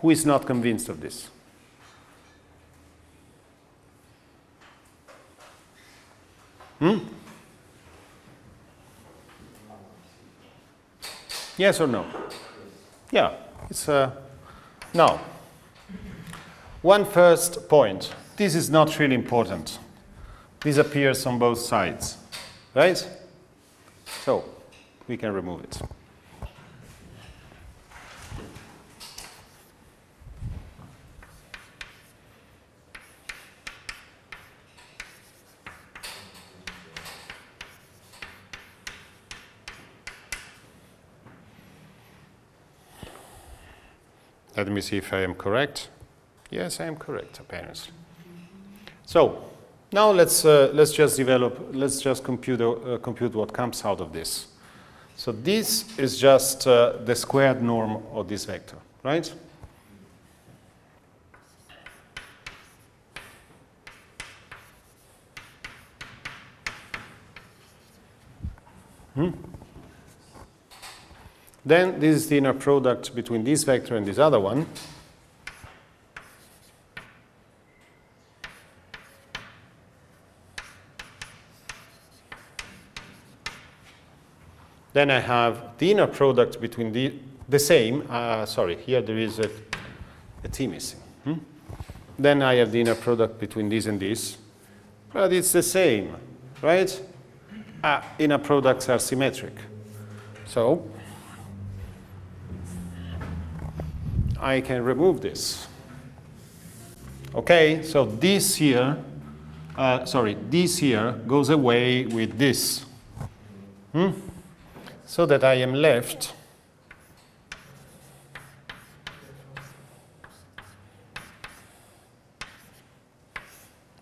Who is not convinced of this? Hmm? Yes or no? Yeah, it's a no. One first point. This is not really important. This appears on both sides, right? So we can remove it. Let me see if I am correct. Yes, I am correct, apparently. So now let's, uh, let's just develop, let's just compute, uh, compute what comes out of this. So this is just uh, the squared norm of this vector, right? Hmm? Then this is the inner product between this vector and this other one. Then I have the inner product between the, the same, uh, sorry, here there is a, a t missing. Hmm? Then I have the inner product between this and this, but it's the same, right? Uh, inner products are symmetric. So I can remove this. Okay, so this here, uh, sorry, this here goes away with this. Hmm? So that I am left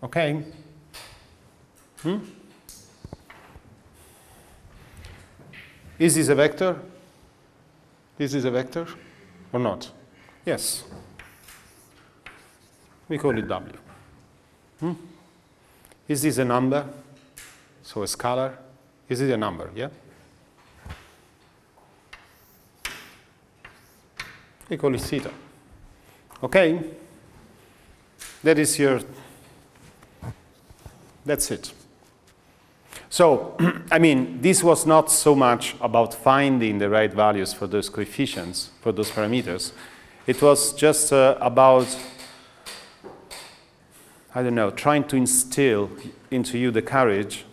Okay? Hmm? Is this a vector? This is a vector or not? Yes. We call it W. Hmm? Is this a number? So a scalar? Is it a number? Yeah? Call it theta. Okay? That is your, that's it. So, <clears throat> I mean, this was not so much about finding the right values for those coefficients, for those parameters. It was just uh, about, I don't know, trying to instill into you the courage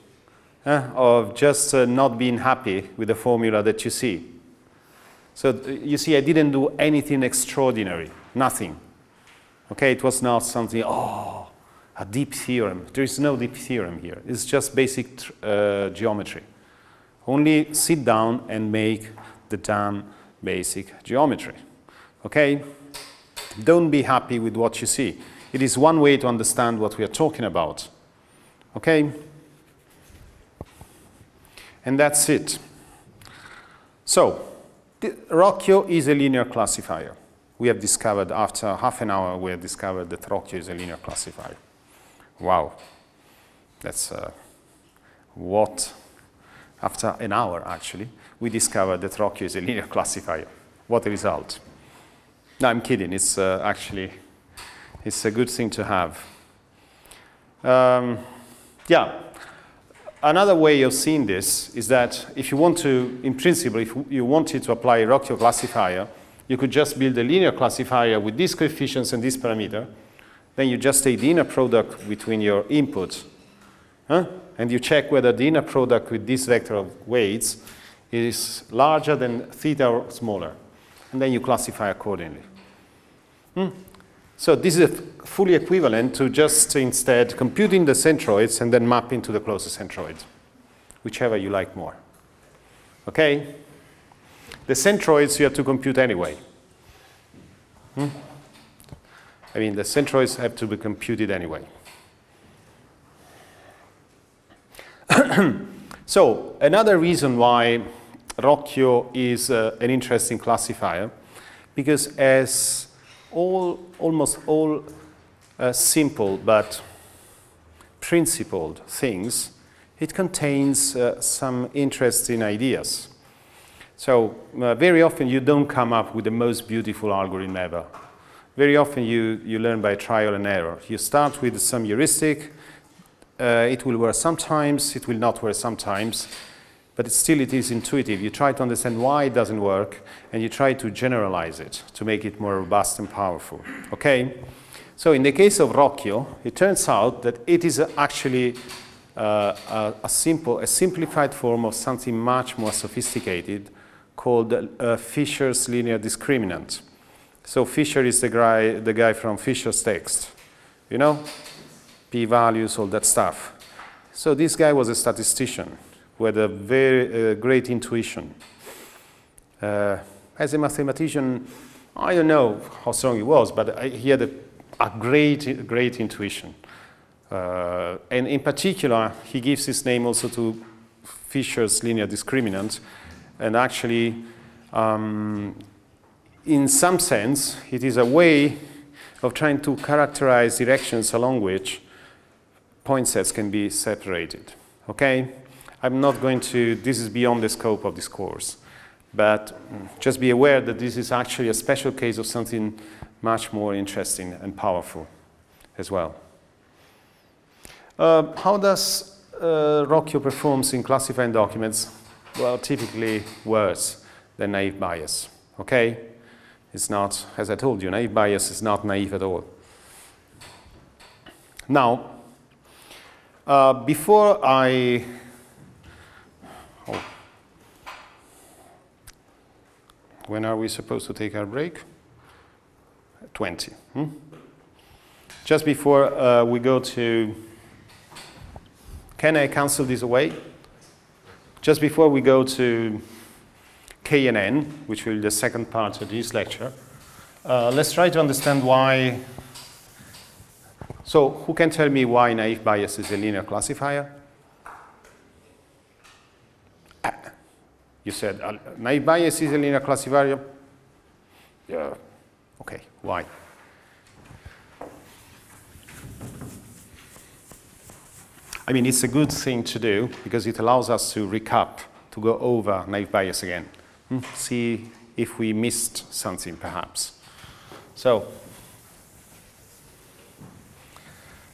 uh, of just uh, not being happy with the formula that you see. So you see, I didn't do anything extraordinary, nothing. Okay, it was not something, oh, a deep theorem. There is no deep theorem here. It's just basic uh, geometry. Only sit down and make the damn basic geometry. Okay? Don't be happy with what you see. It is one way to understand what we are talking about. Okay? And that's it. So, Rocchio is a linear classifier. We have discovered, after half an hour, we have discovered that Rocchio is a linear classifier. Wow. That's uh, what, after an hour actually, we discovered that Rocchio is a linear classifier. What a result. No, I'm kidding. It's uh, actually it's a good thing to have. Um, yeah. Another way of seeing this is that if you want to, in principle, if you wanted to apply a Rocchio classifier, you could just build a linear classifier with these coefficients and this parameter. Then you just take the inner product between your inputs, huh? and you check whether the inner product with this vector of weights is larger than theta or smaller. And then you classify accordingly. Hmm. So this is fully equivalent to just instead computing the centroids and then mapping to the closest centroid, whichever you like more. Okay? The centroids you have to compute anyway. Hmm? I mean, the centroids have to be computed anyway. <coughs> so another reason why Rocchio is uh, an interesting classifier, because as all, almost all uh, simple but principled things, it contains uh, some interesting ideas. So uh, very often you don't come up with the most beautiful algorithm ever. Very often you, you learn by trial and error. You start with some heuristic, uh, it will work sometimes, it will not work sometimes, but still it is intuitive. You try to understand why it doesn't work, and you try to generalize it to make it more robust and powerful. Okay? So in the case of Rocchio, it turns out that it is actually uh, a, a, simple, a simplified form of something much more sophisticated called uh, Fisher's linear discriminant. So Fisher is the guy, the guy from Fisher's text, you know, p-values, all that stuff. So this guy was a statistician with a very uh, great intuition. Uh, as a mathematician, I don't know how strong he was, but he had a, a great, great intuition. Uh, and in particular, he gives his name also to Fisher's linear discriminant. And actually, um, in some sense, it is a way of trying to characterize directions along which point sets can be separated. Okay? I'm not going to, this is beyond the scope of this course. But just be aware that this is actually a special case of something much more interesting and powerful as well. Uh, how does uh, Rocchio performs in classifying documents? Well, typically worse than naive Bayes, Okay? It's not, as I told you, naive Bayes is not naive at all. Now, uh, before I oh, when are we supposed to take our break? 20. Hmm? Just before uh, we go to, can I cancel this away? Just before we go to KNN, which will be the second part of this lecture, uh, let's try to understand why. So, who can tell me why naive Bayes is a linear classifier? You said naive Bayes is a linear classifier? Yeah. Okay, why? I mean, it's a good thing to do because it allows us to recap, to go over naive Bayes again. Hmm? See if we missed something, perhaps. So,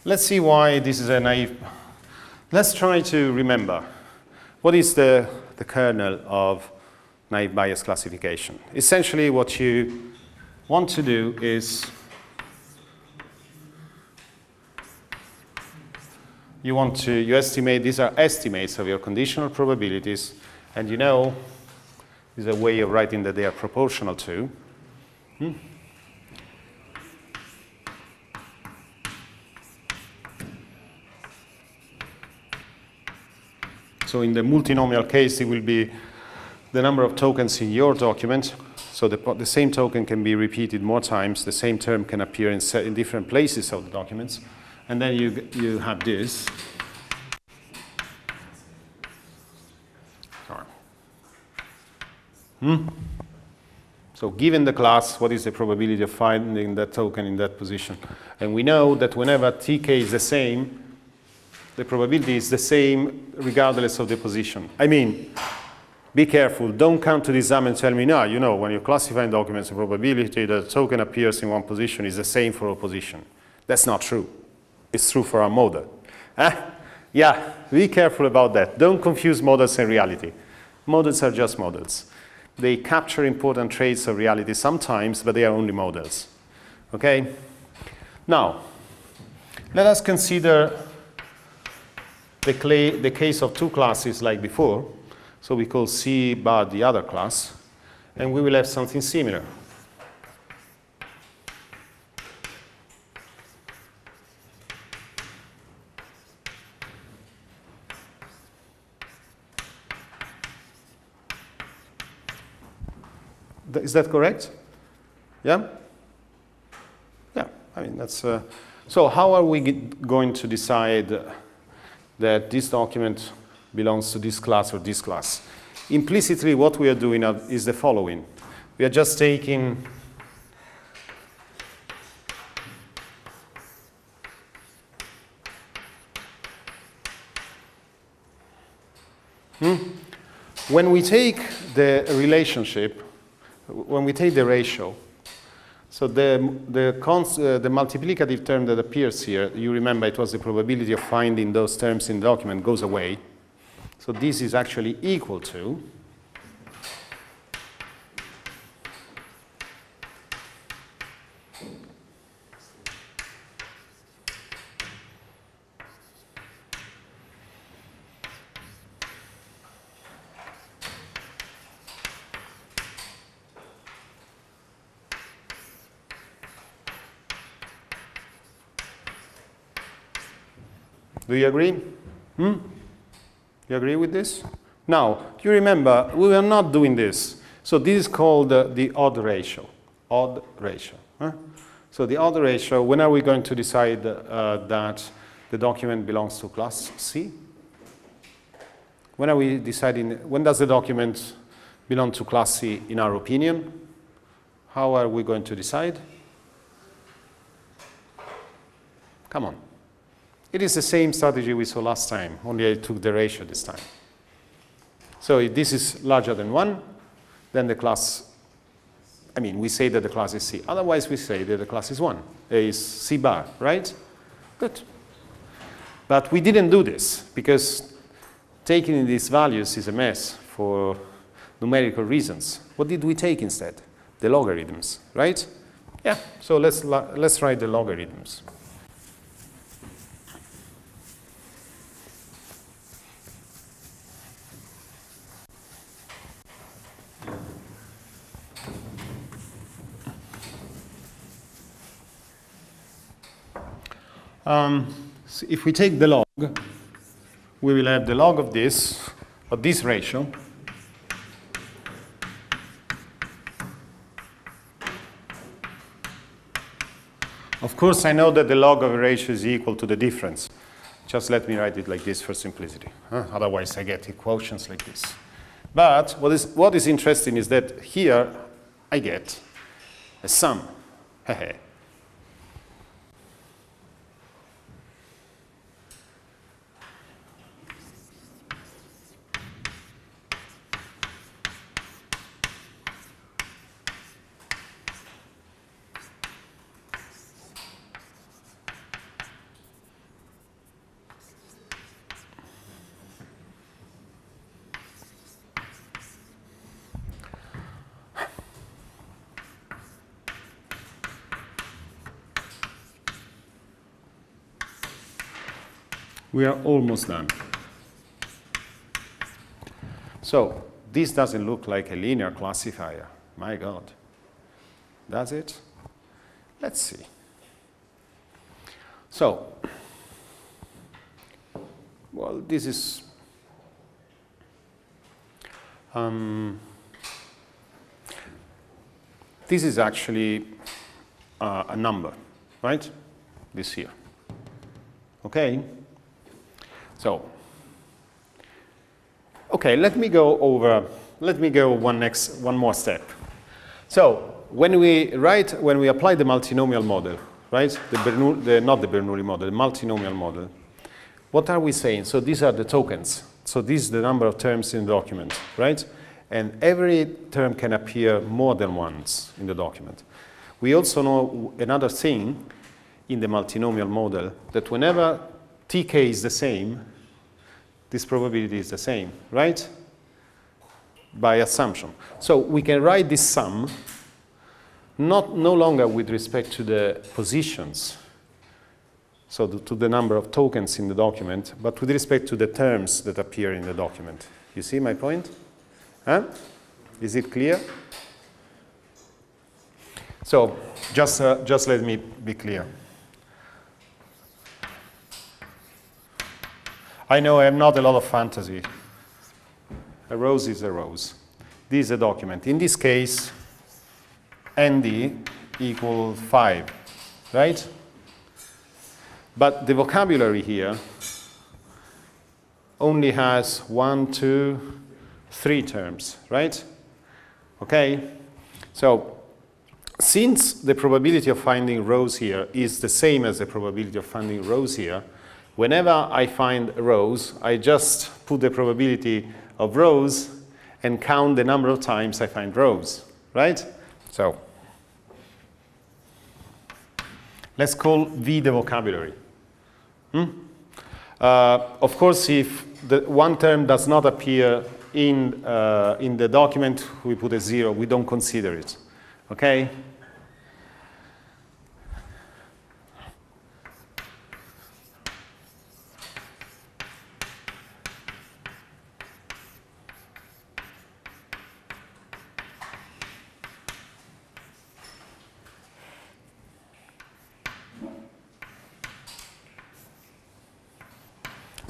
let's see why this is a naive. Let's try to remember what is the the kernel of naive Bayes classification. Essentially, what you want to do is you want to you estimate these are estimates of your conditional probabilities, and you know is a way of writing that they are proportional to. Hmm? So in the multinomial case, it will be the number of tokens in your document. So the, the same token can be repeated more times. The same term can appear in, in different places of the documents. And then you, you have this. Hmm? So given the class, what is the probability of finding that token in that position? And we know that whenever tk is the same, the probability is the same regardless of the position. I mean, be careful. Don't come to the exam and tell me, no, you know, when you're classifying documents, the probability that a token appears in one position is the same for all position. That's not true. It's true for our model. Eh? Yeah, be careful about that. Don't confuse models and reality. Models are just models. They capture important traits of reality sometimes, but they are only models. Okay? Now, let us consider the, clay, the case of two classes like before. So we call C bar the other class, and we will have something similar. Is that correct? Yeah? Yeah, I mean, that's. Uh, so, how are we going to decide? Uh, that this document belongs to this class or this class. Implicitly, what we are doing is the following. We are just taking Hmm? When we take the relationship, when we take the ratio, so the, the, uh, the, multiplicative term that appears here, you remember it was the probability of finding those terms in the document goes away. So this is actually equal to Do you agree? Hmm? You agree with this? Now, you remember, we were not doing this. So this is called uh, the odd ratio. odd ratio. Huh? So the odd ratio, when are we going to decide uh, that the document belongs to class C? When are we deciding, when does the document belong to class C in our opinion? How are we going to decide? Come on. It is the same strategy we saw last time, only I took the ratio this time. So if this is larger than 1, then the class, I mean, we say that the class is C. Otherwise, we say that the class is 1, is C bar, right? Good. But we didn't do this because taking these values is a mess for numerical reasons. What did we take instead? The logarithms, right? Yeah, so let's, let's write the logarithms. Um, so if we take the log, we will have the log of this, of this ratio, Of course, I know that the log of a ratio is equal to the difference. Just let me write it like this for simplicity. Huh? Otherwise, I get equations like this. But what is, what is interesting is that here I get a sum. <laughs> We are almost done. So this doesn't look like a linear classifier. My God. Does it? Let's see. So, well, this is um, this is actually uh, a number, right? This here. Okay? So, okay, let me go over, let me go one next, one more step. So, when we write, when we apply the multinomial model, right, the, Bernoulli, the not the Bernoulli model, the multinomial model, what are we saying? So these are the tokens. So this is the number of terms in the document, right? And every term can appear more than once in the document. We also know another thing in the multinomial model, that whenever tk is the same, this probability is the same, right? By assumption. So we can write this sum not no longer with respect to the positions, so to the number of tokens in the document, but with respect to the terms that appear in the document. You see my point? Huh? Is it clear? So just, uh, just let me be clear. I know I have not a lot of fantasy. A rose is a rose. This is a document. In this case, ND equals 5, right? But the vocabulary here only has one, two, three terms, right? Okay? So, since the probability of finding rose here is the same as the probability of finding rose here, Whenever I find rose, I just put the probability of rose and count the number of times I find rose, right? So let's call V the vocabulary. Hmm? Uh, of course, if the one term does not appear in, uh, in the document, we put a zero. We don't consider it. Okay?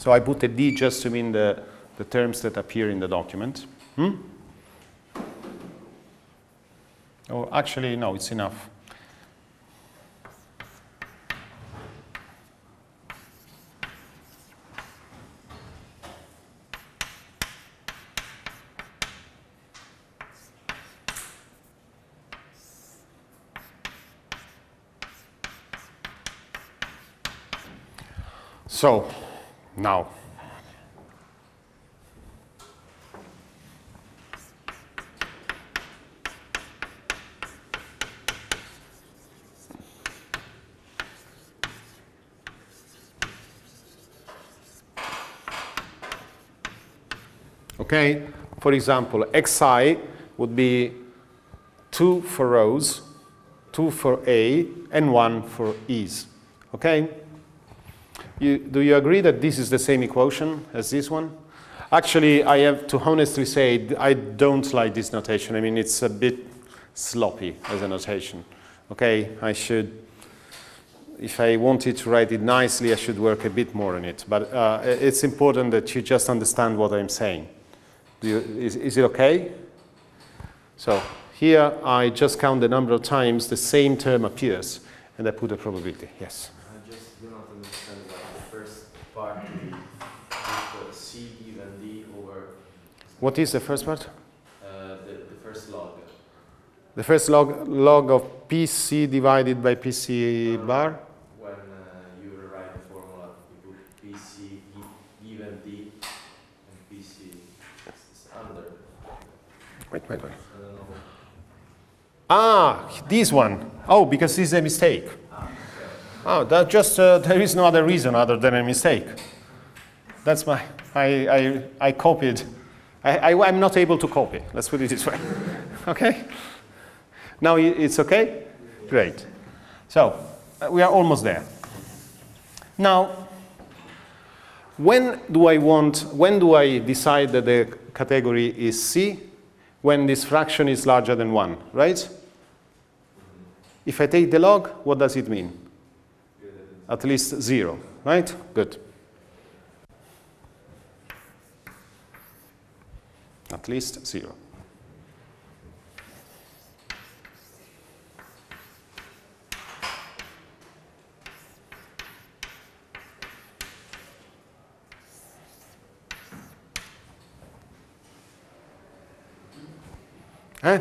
So I put a D just to mean the, the terms that appear in the document. Hmm? Or actually, no, it's enough. So, now. Okay, for example, xi would be 2 for rose, 2 for A, and 1 for e's. Okay? You, do you agree that this is the same equation as this one? Actually, I have to honestly say I don't like this notation. I mean, it's a bit sloppy as a notation. Okay, I should, if I wanted to write it nicely, I should work a bit more on it. But uh, it's important that you just understand what I'm saying. You, is, is it okay? So here I just count the number of times the same term appears, and I put a probability. Yes. I just do not understand why the first part with the C given D over What is the first part? uh, the, the first log. The first log, log of PC divided by PC bar? When uh, you rewrite the formula, you put PC given D and PC under. Wait, wait, wait. I don't know. Ah, this one. Oh, because this is a mistake. Oh, that just, uh, there is no other reason other than a mistake. That's my, I, I, I copied. I, I, I'm not able to copy. Let's put it this way. <laughs> okay? Now it's okay? Great. So, uh, we are almost there. Now, when do I want, when do I decide that the category is C? When this fraction is larger than 1, right? If I take the log, what does it mean? At least 0, right? Good. At least 0. Eh?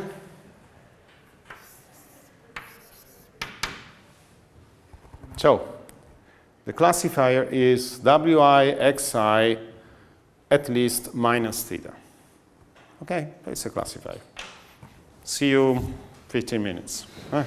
So, the classifier is wi xi at least minus theta. Okay, it's a classifier. See you 15 minutes. Huh?